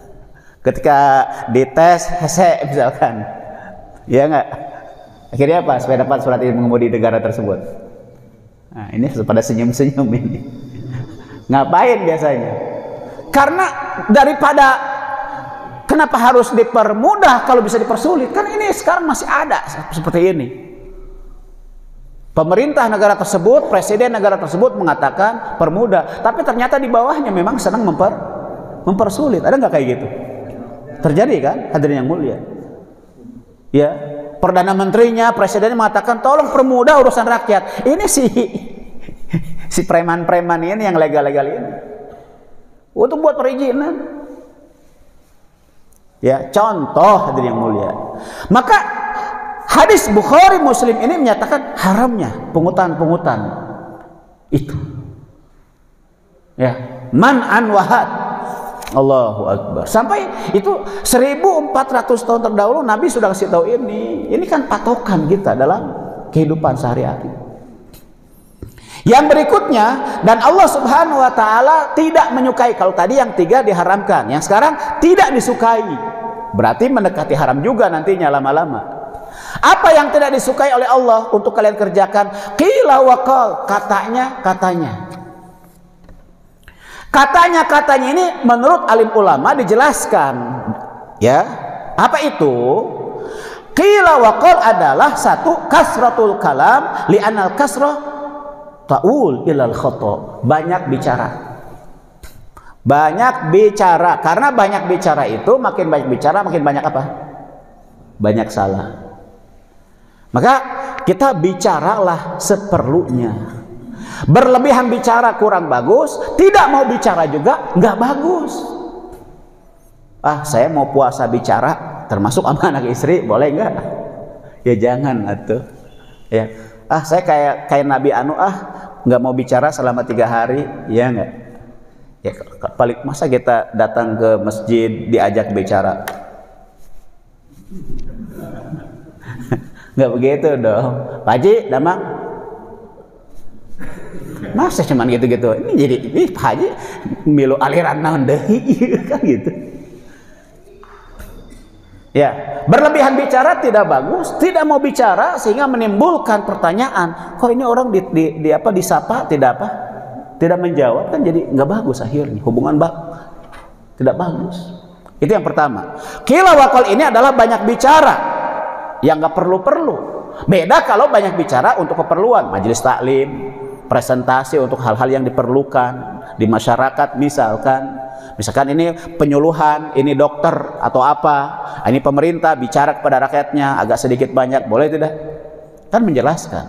Ketika dites hese misalkan. Ya enggak? Akhirnya apa? Supaya dapat surat izin mengemudi negara tersebut. Nah, ini pada senyum-senyum ini. Ngapain biasanya? Karena daripada kenapa harus dipermudah kalau bisa dipersulit? Kan ini sekarang masih ada seperti ini. Pemerintah negara tersebut, presiden negara tersebut mengatakan permudah, tapi ternyata di bawahnya memang senang memper mempersulit. Ada nggak kayak gitu? Terjadi kan, hadirin yang mulia? Ya, perdana menterinya, presidennya mengatakan tolong permudah urusan rakyat. Ini si si preman-preman ini yang legal-legal ini. Untuk buat perizinan. Ya, contoh hadir yang mulia. Maka hadis Bukhari Muslim ini menyatakan haramnya pungutan-pungutan itu. Ya, man an wahad Allahu Akbar. Sampai itu 1400 tahun terdahulu Nabi sudah kasih tahu ini. Ini kan patokan kita dalam kehidupan sehari-hari. Yang berikutnya dan Allah Subhanahu wa taala tidak menyukai kalau tadi yang tiga diharamkan, yang sekarang tidak disukai. Berarti mendekati haram juga nantinya lama-lama. Apa yang tidak disukai oleh Allah untuk kalian kerjakan? Qila wa katanya katanya. Katanya-katanya ini menurut alim ulama dijelaskan. Ya. Apa itu? Qila wa qal adalah satu kasratul kalam li anal kasrah taul ilal khata. Banyak bicara. Banyak bicara. Karena banyak bicara itu makin banyak bicara makin banyak apa? Banyak salah. Maka kita bicaralah seperlunya. Berlebihan bicara kurang bagus, tidak mau bicara juga nggak bagus. Ah, saya mau puasa bicara, termasuk sama anak istri, boleh nggak? Ya jangan atuh. Ya, ah saya kayak kayak Nabi Anu ah nggak mau bicara selama tiga hari, ya nggak? Ya paling masa kita datang ke masjid diajak bicara? nggak begitu dong. Pak Haji, Damang, masa cuman gitu-gitu? Ini jadi ini Haji milu aliran naon deh kan gitu. Ya berlebihan bicara tidak bagus tidak mau bicara sehingga menimbulkan pertanyaan kok ini orang di, di, di apa disapa? Tidak apa tidak menjawab kan jadi nggak bagus akhirnya hubungan bak tidak bagus. Itu yang pertama. Kila wakol ini adalah banyak bicara yang nggak perlu-perlu. Beda kalau banyak bicara untuk keperluan majelis taklim presentasi untuk hal-hal yang diperlukan di masyarakat misalkan misalkan ini penyuluhan ini dokter atau apa ini pemerintah bicara kepada rakyatnya agak sedikit banyak boleh tidak kan menjelaskan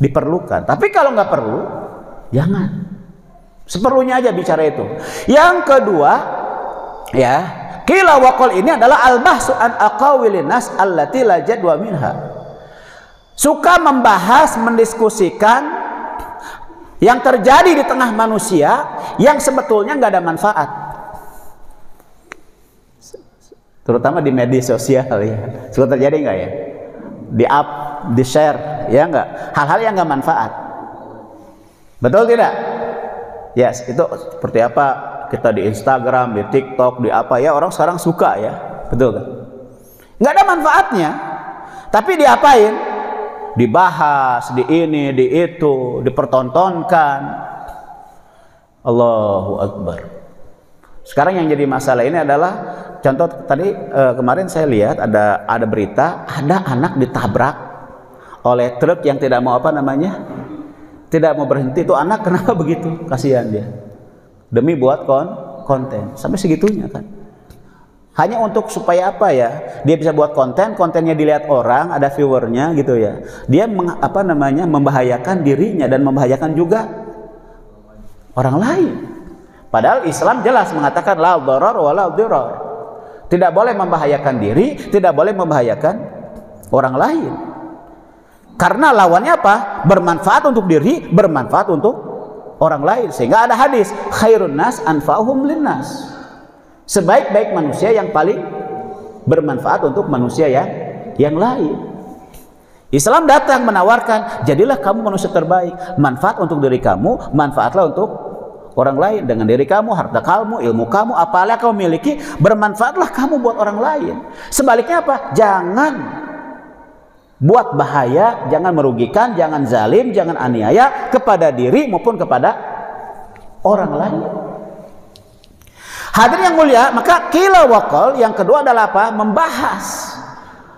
diperlukan tapi kalau nggak perlu jangan Seperlunya aja bicara itu. Yang kedua, ya, kila wakol ini adalah al-bahsu an aqawilin nas allati la jadwa minha. Suka membahas, mendiskusikan yang terjadi di tengah manusia yang sebetulnya nggak ada manfaat. Terutama di media sosial ya. Suka terjadi nggak ya? Di up, di share, ya nggak? Hal-hal yang nggak manfaat. Betul tidak? Yes, itu seperti apa kita di Instagram, di TikTok, di apa ya orang sekarang suka ya, betul kan? Nggak ada manfaatnya, tapi diapain? Dibahas di ini, di itu, dipertontonkan. Allahu Akbar. Sekarang yang jadi masalah ini adalah contoh tadi eh, kemarin saya lihat ada ada berita ada anak ditabrak oleh truk yang tidak mau apa namanya tidak mau berhenti. Itu anak kenapa begitu? Kasihan dia. Demi buat kon konten. Sampai segitunya kan hanya untuk supaya apa ya dia bisa buat konten kontennya dilihat orang ada viewernya gitu ya dia meng, apa namanya membahayakan dirinya dan membahayakan juga orang lain padahal Islam jelas mengatakan la darar wa la tidak boleh membahayakan diri tidak boleh membahayakan orang lain karena lawannya apa? Bermanfaat untuk diri, bermanfaat untuk orang lain. Sehingga ada hadis, khairun nas anfa'uhum linnas. Sebaik-baik manusia yang paling bermanfaat untuk manusia yang yang lain. Islam datang menawarkan, jadilah kamu manusia terbaik. Manfaat untuk diri kamu, manfaatlah untuk orang lain dengan diri kamu, harta kamu, ilmu kamu, apalah kamu miliki, bermanfaatlah kamu buat orang lain. Sebaliknya apa? Jangan buat bahaya, jangan merugikan, jangan zalim, jangan aniaya kepada diri maupun kepada orang lain. Hadir yang mulia, maka kila wakol yang kedua adalah apa? Membahas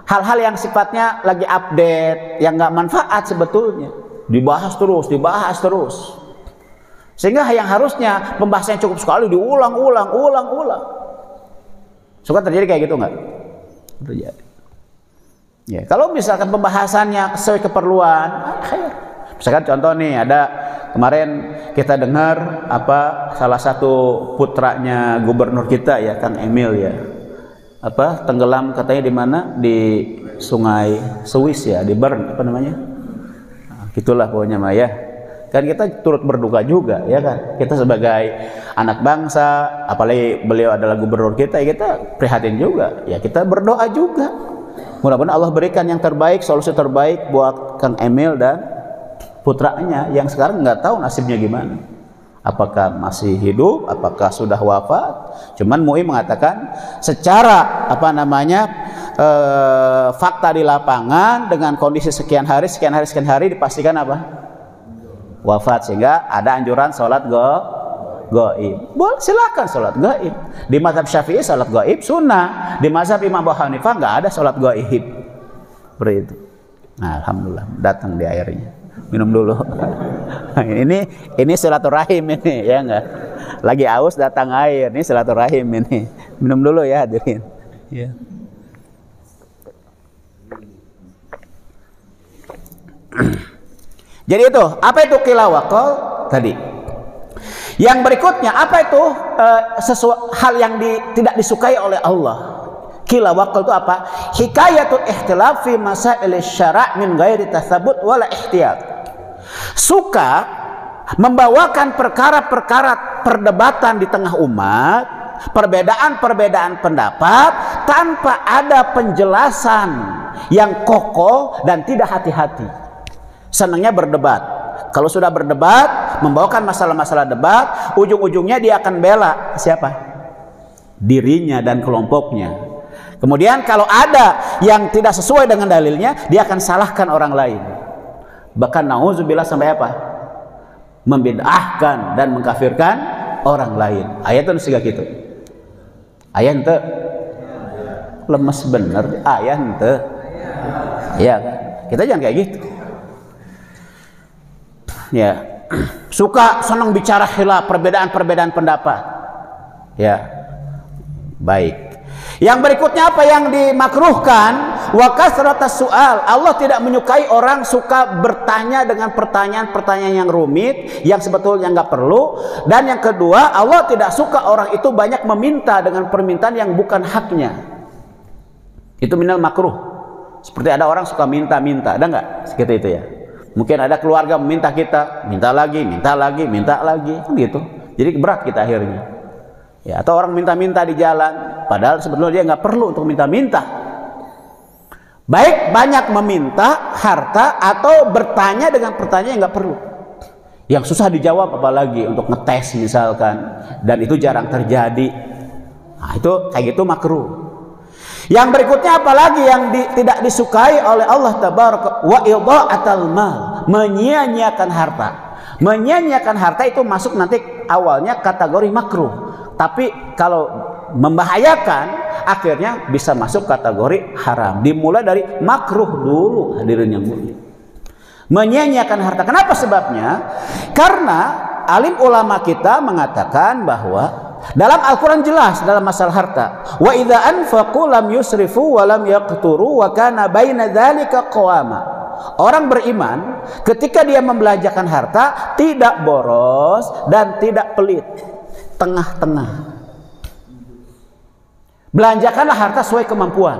hal-hal yang sifatnya lagi update, yang nggak manfaat sebetulnya. Dibahas terus, dibahas terus. Sehingga yang harusnya pembahasannya cukup sekali diulang-ulang, ulang-ulang. Suka terjadi kayak gitu nggak? Terjadi. Ya, kalau misalkan pembahasannya sesuai keperluan, khair. Misalkan contoh nih ada kemarin kita dengar apa salah satu putranya gubernur kita ya Kang Emil ya. Apa tenggelam katanya di mana? Di Sungai Swiss ya, di Bern apa namanya? Nah, gitulah pokoknya Maya. Kan kita turut berduka juga ya kan. Kita sebagai anak bangsa, apalagi beliau adalah gubernur kita, ya kita prihatin juga. Ya kita berdoa juga Mudah-mudahan Allah berikan yang terbaik, solusi terbaik buat Kang Emil dan putranya yang sekarang nggak tahu nasibnya gimana. Apakah masih hidup? Apakah sudah wafat? Cuman MUI mengatakan secara apa namanya e, fakta di lapangan dengan kondisi sekian hari, sekian hari, sekian hari dipastikan apa? Wafat sehingga ada anjuran sholat go gaib. Boleh silakan sholat gaib. Di mazhab Syafi'i sholat gaib sunnah. Di mazhab Imam Abu Hanifah nggak ada sholat gaib. Seperti itu. Nah, alhamdulillah datang di airnya. Minum dulu. ini ini silaturahim ini ya enggak. Lagi aus datang air. Ini silaturahim ini. Minum dulu ya hadirin. Ya. Jadi itu, apa itu kilawakol tadi? Yang berikutnya apa itu e, sesuatu hal yang di, tidak disukai oleh Allah? Kila wakil itu apa? Hikayatul ikhtilaf fi masail syara' min ghairi tathabut wala ihtiyat. Suka membawakan perkara-perkara perdebatan di tengah umat, perbedaan-perbedaan pendapat tanpa ada penjelasan yang kokoh dan tidak hati-hati. Senangnya berdebat kalau sudah berdebat, membawakan masalah-masalah debat, ujung-ujungnya dia akan bela siapa? Dirinya dan kelompoknya. Kemudian kalau ada yang tidak sesuai dengan dalilnya, dia akan salahkan orang lain. Bahkan nauzubillah sampai apa? membid'ahkan dan mengkafirkan orang lain. Ayat itu sehingga gitu. Ayat itu lemes bener ayat itu. Ya, kita jangan kayak gitu. Ya, suka senang bicara khilaf perbedaan-perbedaan pendapat. Ya, baik. Yang berikutnya apa yang dimakruhkan? Wa kasratas soal. Allah tidak menyukai orang suka bertanya dengan pertanyaan-pertanyaan yang rumit yang sebetulnya nggak perlu. Dan yang kedua, Allah tidak suka orang itu banyak meminta dengan permintaan yang bukan haknya. Itu minal makruh. Seperti ada orang suka minta-minta, ada nggak? Seperti itu ya. Mungkin ada keluarga meminta kita, minta lagi, minta lagi, minta lagi, kan gitu. Jadi berat kita akhirnya. Ya, atau orang minta-minta di jalan, padahal sebetulnya dia nggak perlu untuk minta-minta. Baik banyak meminta harta atau bertanya dengan pertanyaan yang nggak perlu. Yang susah dijawab apalagi untuk ngetes misalkan dan itu jarang terjadi. Nah, itu kayak gitu makruh. Yang berikutnya apalagi yang di, tidak disukai oleh Allah tabaraka wa idha'atal mal, menyia-nyiakan harta. Menyia-nyiakan harta itu masuk nanti awalnya kategori makruh. Tapi kalau membahayakan akhirnya bisa masuk kategori haram. Dimulai dari makruh dulu hadirin yang mulia. Menyanyiakan harta. Kenapa sebabnya? Karena alim ulama kita mengatakan bahwa dalam Al-Quran jelas dalam masalah harta. Wa idza anfaqu lam yusrifu wa lam yaqturu wa kana baina dzalika qawama. Orang beriman ketika dia membelanjakan harta tidak boros dan tidak pelit tengah-tengah. Belanjakanlah harta sesuai kemampuan.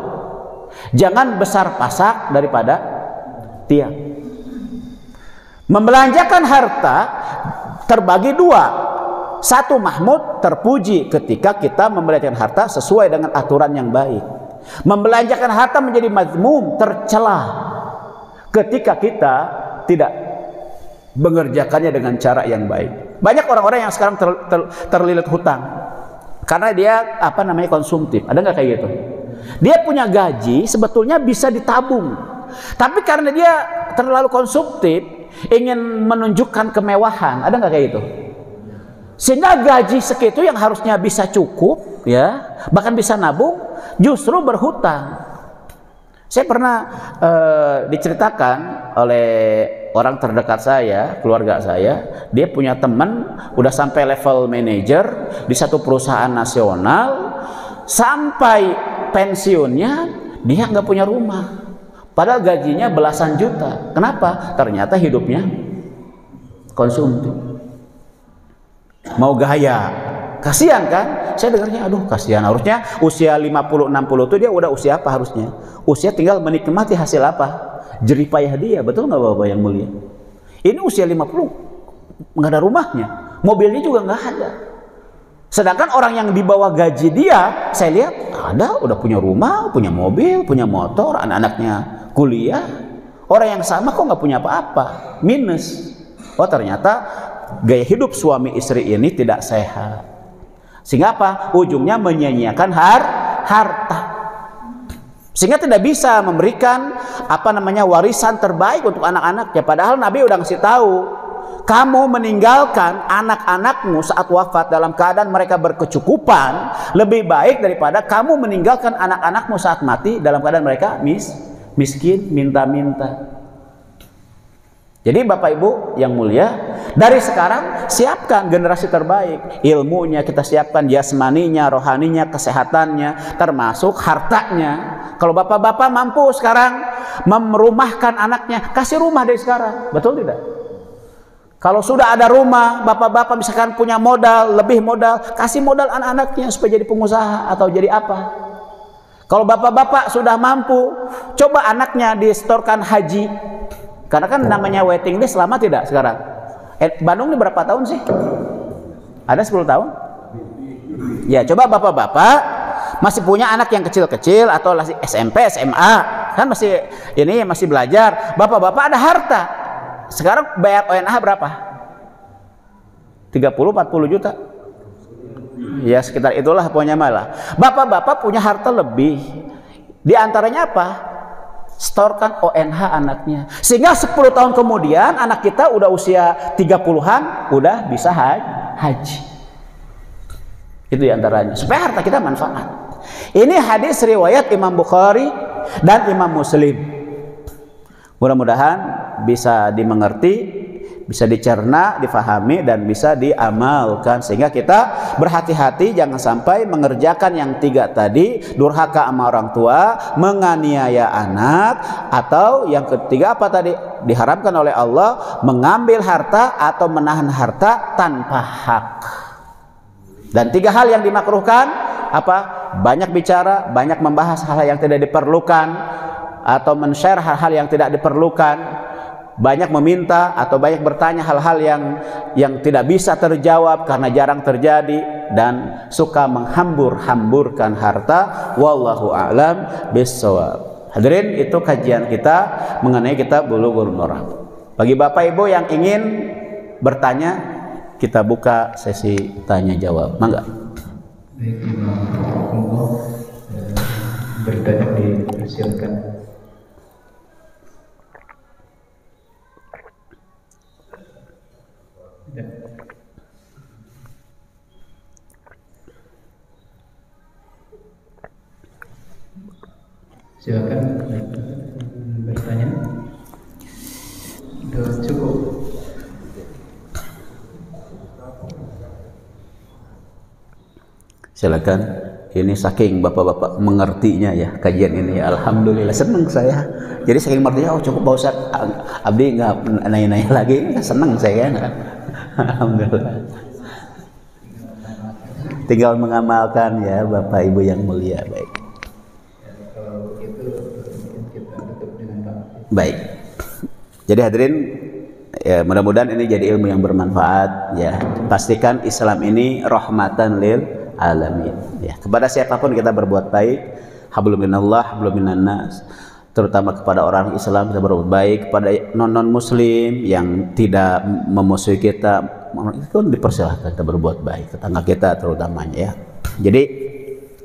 Jangan besar pasak daripada tiang. Membelanjakan harta terbagi dua. Satu Mahmud terpuji ketika kita membelanjakan harta sesuai dengan aturan yang baik. Membelanjakan harta menjadi mazmum, tercela ketika kita tidak mengerjakannya dengan cara yang baik. Banyak orang-orang yang sekarang ter, ter, terlilit hutang karena dia apa namanya konsumtif. Ada nggak kayak gitu? Dia punya gaji sebetulnya bisa ditabung, tapi karena dia terlalu konsumtif, ingin menunjukkan kemewahan. Ada nggak kayak gitu? Sehingga gaji segitu yang harusnya bisa cukup, ya, bahkan bisa nabung, justru berhutang. Saya pernah uh, diceritakan oleh orang terdekat saya, keluarga saya, dia punya teman udah sampai level manager di satu perusahaan nasional, sampai pensiunnya dia nggak punya rumah. Padahal gajinya belasan juta. Kenapa? Ternyata hidupnya konsumtif. Mau gaya. Kasihan kan? Saya dengarnya aduh kasihan. Harusnya usia 50 60 itu dia udah usia apa harusnya? Usia tinggal menikmati hasil apa? Jerih payah dia, betul nggak bapak yang mulia? Ini usia 50, nggak ada rumahnya, mobilnya juga nggak ada. Sedangkan orang yang di bawah gaji dia, saya lihat ada, udah punya rumah, punya mobil, punya motor, anak-anaknya kuliah. Orang yang sama kok nggak punya apa-apa, minus. Oh ternyata gaya hidup suami istri ini tidak sehat. Sehingga apa? Ujungnya menyanyiakan har harta sehingga tidak bisa memberikan apa namanya warisan terbaik untuk anak-anaknya padahal Nabi udah ngasih tahu kamu meninggalkan anak-anakmu saat wafat dalam keadaan mereka berkecukupan lebih baik daripada kamu meninggalkan anak-anakmu saat mati dalam keadaan mereka mis miskin minta-minta jadi Bapak Ibu yang mulia, dari sekarang siapkan generasi terbaik. Ilmunya kita siapkan, jasmaninya, rohaninya, kesehatannya, termasuk hartanya. Kalau Bapak-bapak mampu sekarang merumahkan anaknya, kasih rumah dari sekarang. Betul tidak? Kalau sudah ada rumah, Bapak-bapak misalkan punya modal, lebih modal, kasih modal anak-anaknya supaya jadi pengusaha atau jadi apa? Kalau Bapak-bapak sudah mampu, coba anaknya distorkan haji karena kan namanya waiting list lama tidak sekarang? Eh, Bandung ini berapa tahun sih? Ada 10 tahun? Ya, coba bapak-bapak masih punya anak yang kecil-kecil atau masih SMP, SMA, kan masih ini masih belajar. Bapak-bapak ada harta. Sekarang bayar ONH berapa? 30 40 juta. Ya sekitar itulah pokoknya malah. Bapak-bapak punya harta lebih. Di antaranya apa? Storkan ONH anaknya. Sehingga 10 tahun kemudian anak kita udah usia 30-an udah bisa haji. Itu di antaranya. Supaya harta kita manfaat. Ini hadis riwayat Imam Bukhari dan Imam Muslim. Mudah-mudahan bisa dimengerti bisa dicerna, difahami dan bisa diamalkan sehingga kita berhati-hati jangan sampai mengerjakan yang tiga tadi durhaka sama orang tua, menganiaya anak atau yang ketiga apa tadi diharamkan oleh Allah mengambil harta atau menahan harta tanpa hak. Dan tiga hal yang dimakruhkan apa? Banyak bicara, banyak membahas hal-hal yang tidak diperlukan atau men-share hal-hal yang tidak diperlukan banyak meminta atau banyak bertanya hal-hal yang yang tidak bisa terjawab karena jarang terjadi dan suka menghambur-hamburkan harta wallahu a'lam bissawab. Hadirin itu kajian kita mengenai kita bulughul maram. Bagi Bapak Ibu yang ingin bertanya kita buka sesi tanya jawab. Mangga. Bertanya dipersilakan. silakan bertanya sudah cukup silakan. Ini saking bapak-bapak mengertinya ya kajian ini. Alhamdulillah. Senang saya. Jadi saking mengertinya oh cukup Pak Ustaz. Abdi nggak nanya-nanya lagi. Senang saya kan. Alhamdulillah. Tinggal mengamalkan ya bapak ibu yang mulia. Baik. Baik. Jadi hadirin ya mudah-mudahan ini jadi ilmu yang bermanfaat ya. Pastikan Islam ini rahmatan lil alamin ya. Kepada siapa pun kita berbuat baik, hablum minallah, hablum minannas terutama kepada orang Islam kita berbuat baik kepada non non Muslim yang tidak memusuhi kita itu kan dipersilahkan kita berbuat baik tetangga kita terutamanya ya jadi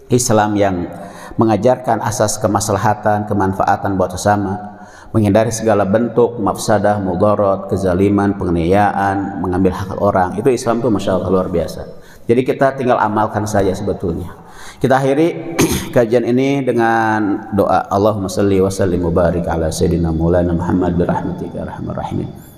Islam yang mengajarkan asas kemaslahatan kemanfaatan buat sesama menghindari segala bentuk mafsadah, mudarat, kezaliman, penganiayaan, mengambil hak orang. Itu Islam itu masya Allah luar biasa. Jadi kita tinggal amalkan saja sebetulnya. Kita akhiri kajian ini dengan doa Allahumma salli wa sallim mubarik ala sayyidina maulana Muhammad bi rahmatika arhamar rahimin.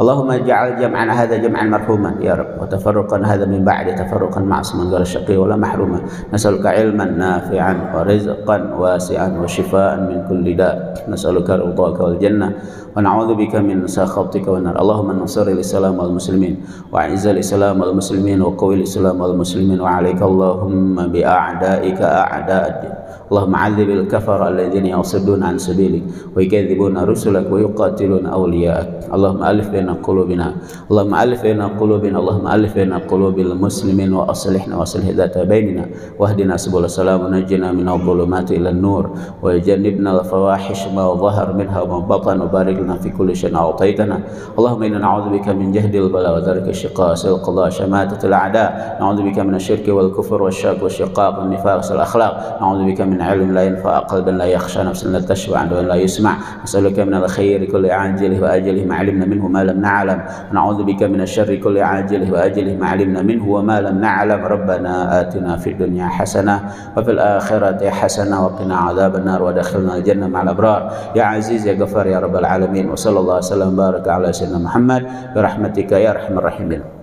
اللهم اجعل جمعنا هذا جمعا مرحوما يا رب وتفرقا هذا من بعد تفرقا معصوما غير شقي ولا محروما. نسألك علما نافعا ورزقا واسعا وشفاء من كل داء. نسألك رضاك والجنة ونعوذ بك من سخطك والنار. اللهم انصر الإسلام والمسلمين وأعز الإسلام والمسلمين وقوي الإسلام والمسلمين وعليك اللهم بأعدائك أعداء الدين. اللهم عذب الكفر الذين يصدون عن سبيلك ويكذبون رسلك ويقاتلون أولياءك. اللهم ألف بين قلوبنا. اللهم ألف بين قلوبنا. اللهم ألف بين قلوب المسلمين وأصلحنا وأصلح ذات بيننا. واهدنا سبل السلام ونجنا من الظلمات إلى النور. وجنبنا الفواحش ما ظهر منها وما بطن. وبارك لنا في كل شيء أعطيتنا. اللهم إنا نعوذ بك من جهد البلاء وترك الشقاء سوء القضاء شماتة الأعداء. نعوذ بك من الشرك والكفر والشك والشقاق والنفاق والأخلاق نعوذ بك من علم لا ينفع قلبا لا يخشى نفسا لا تشبع عند لا يسمع. نسألك من الخير كل عاجله وآجله ما علمنا منه ما لم نعلم. ونعوذ بك من الشر كل عاجله وآجله ما علمنا منه وما لم نعلم. ربنا آتنا في الدنيا حسنة وفي الآخرة حسنة وقنا عذاب النار ودخلنا الجنة مع الأبرار. يا عزيز يا غفار يا رب العالمين. وصلى الله وسلم وبارك على سيدنا محمد. برحمتك يا أرحم الراحمين.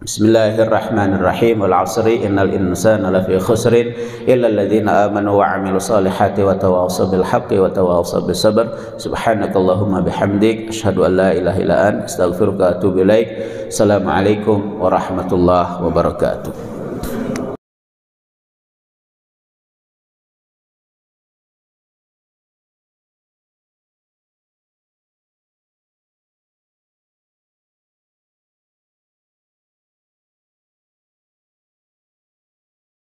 بسم الله الرحمن الرحيم والعصر إن الإنسان لفي خسر إلا الذين آمنوا وعملوا الصالحات وتواصوا بالحق وتواصوا بالصبر سبحانك اللهم بحمدك أشهد أن لا إله إلا أنت أستغفرك وأتوب إليك السلام عليكم ورحمة الله وبركاته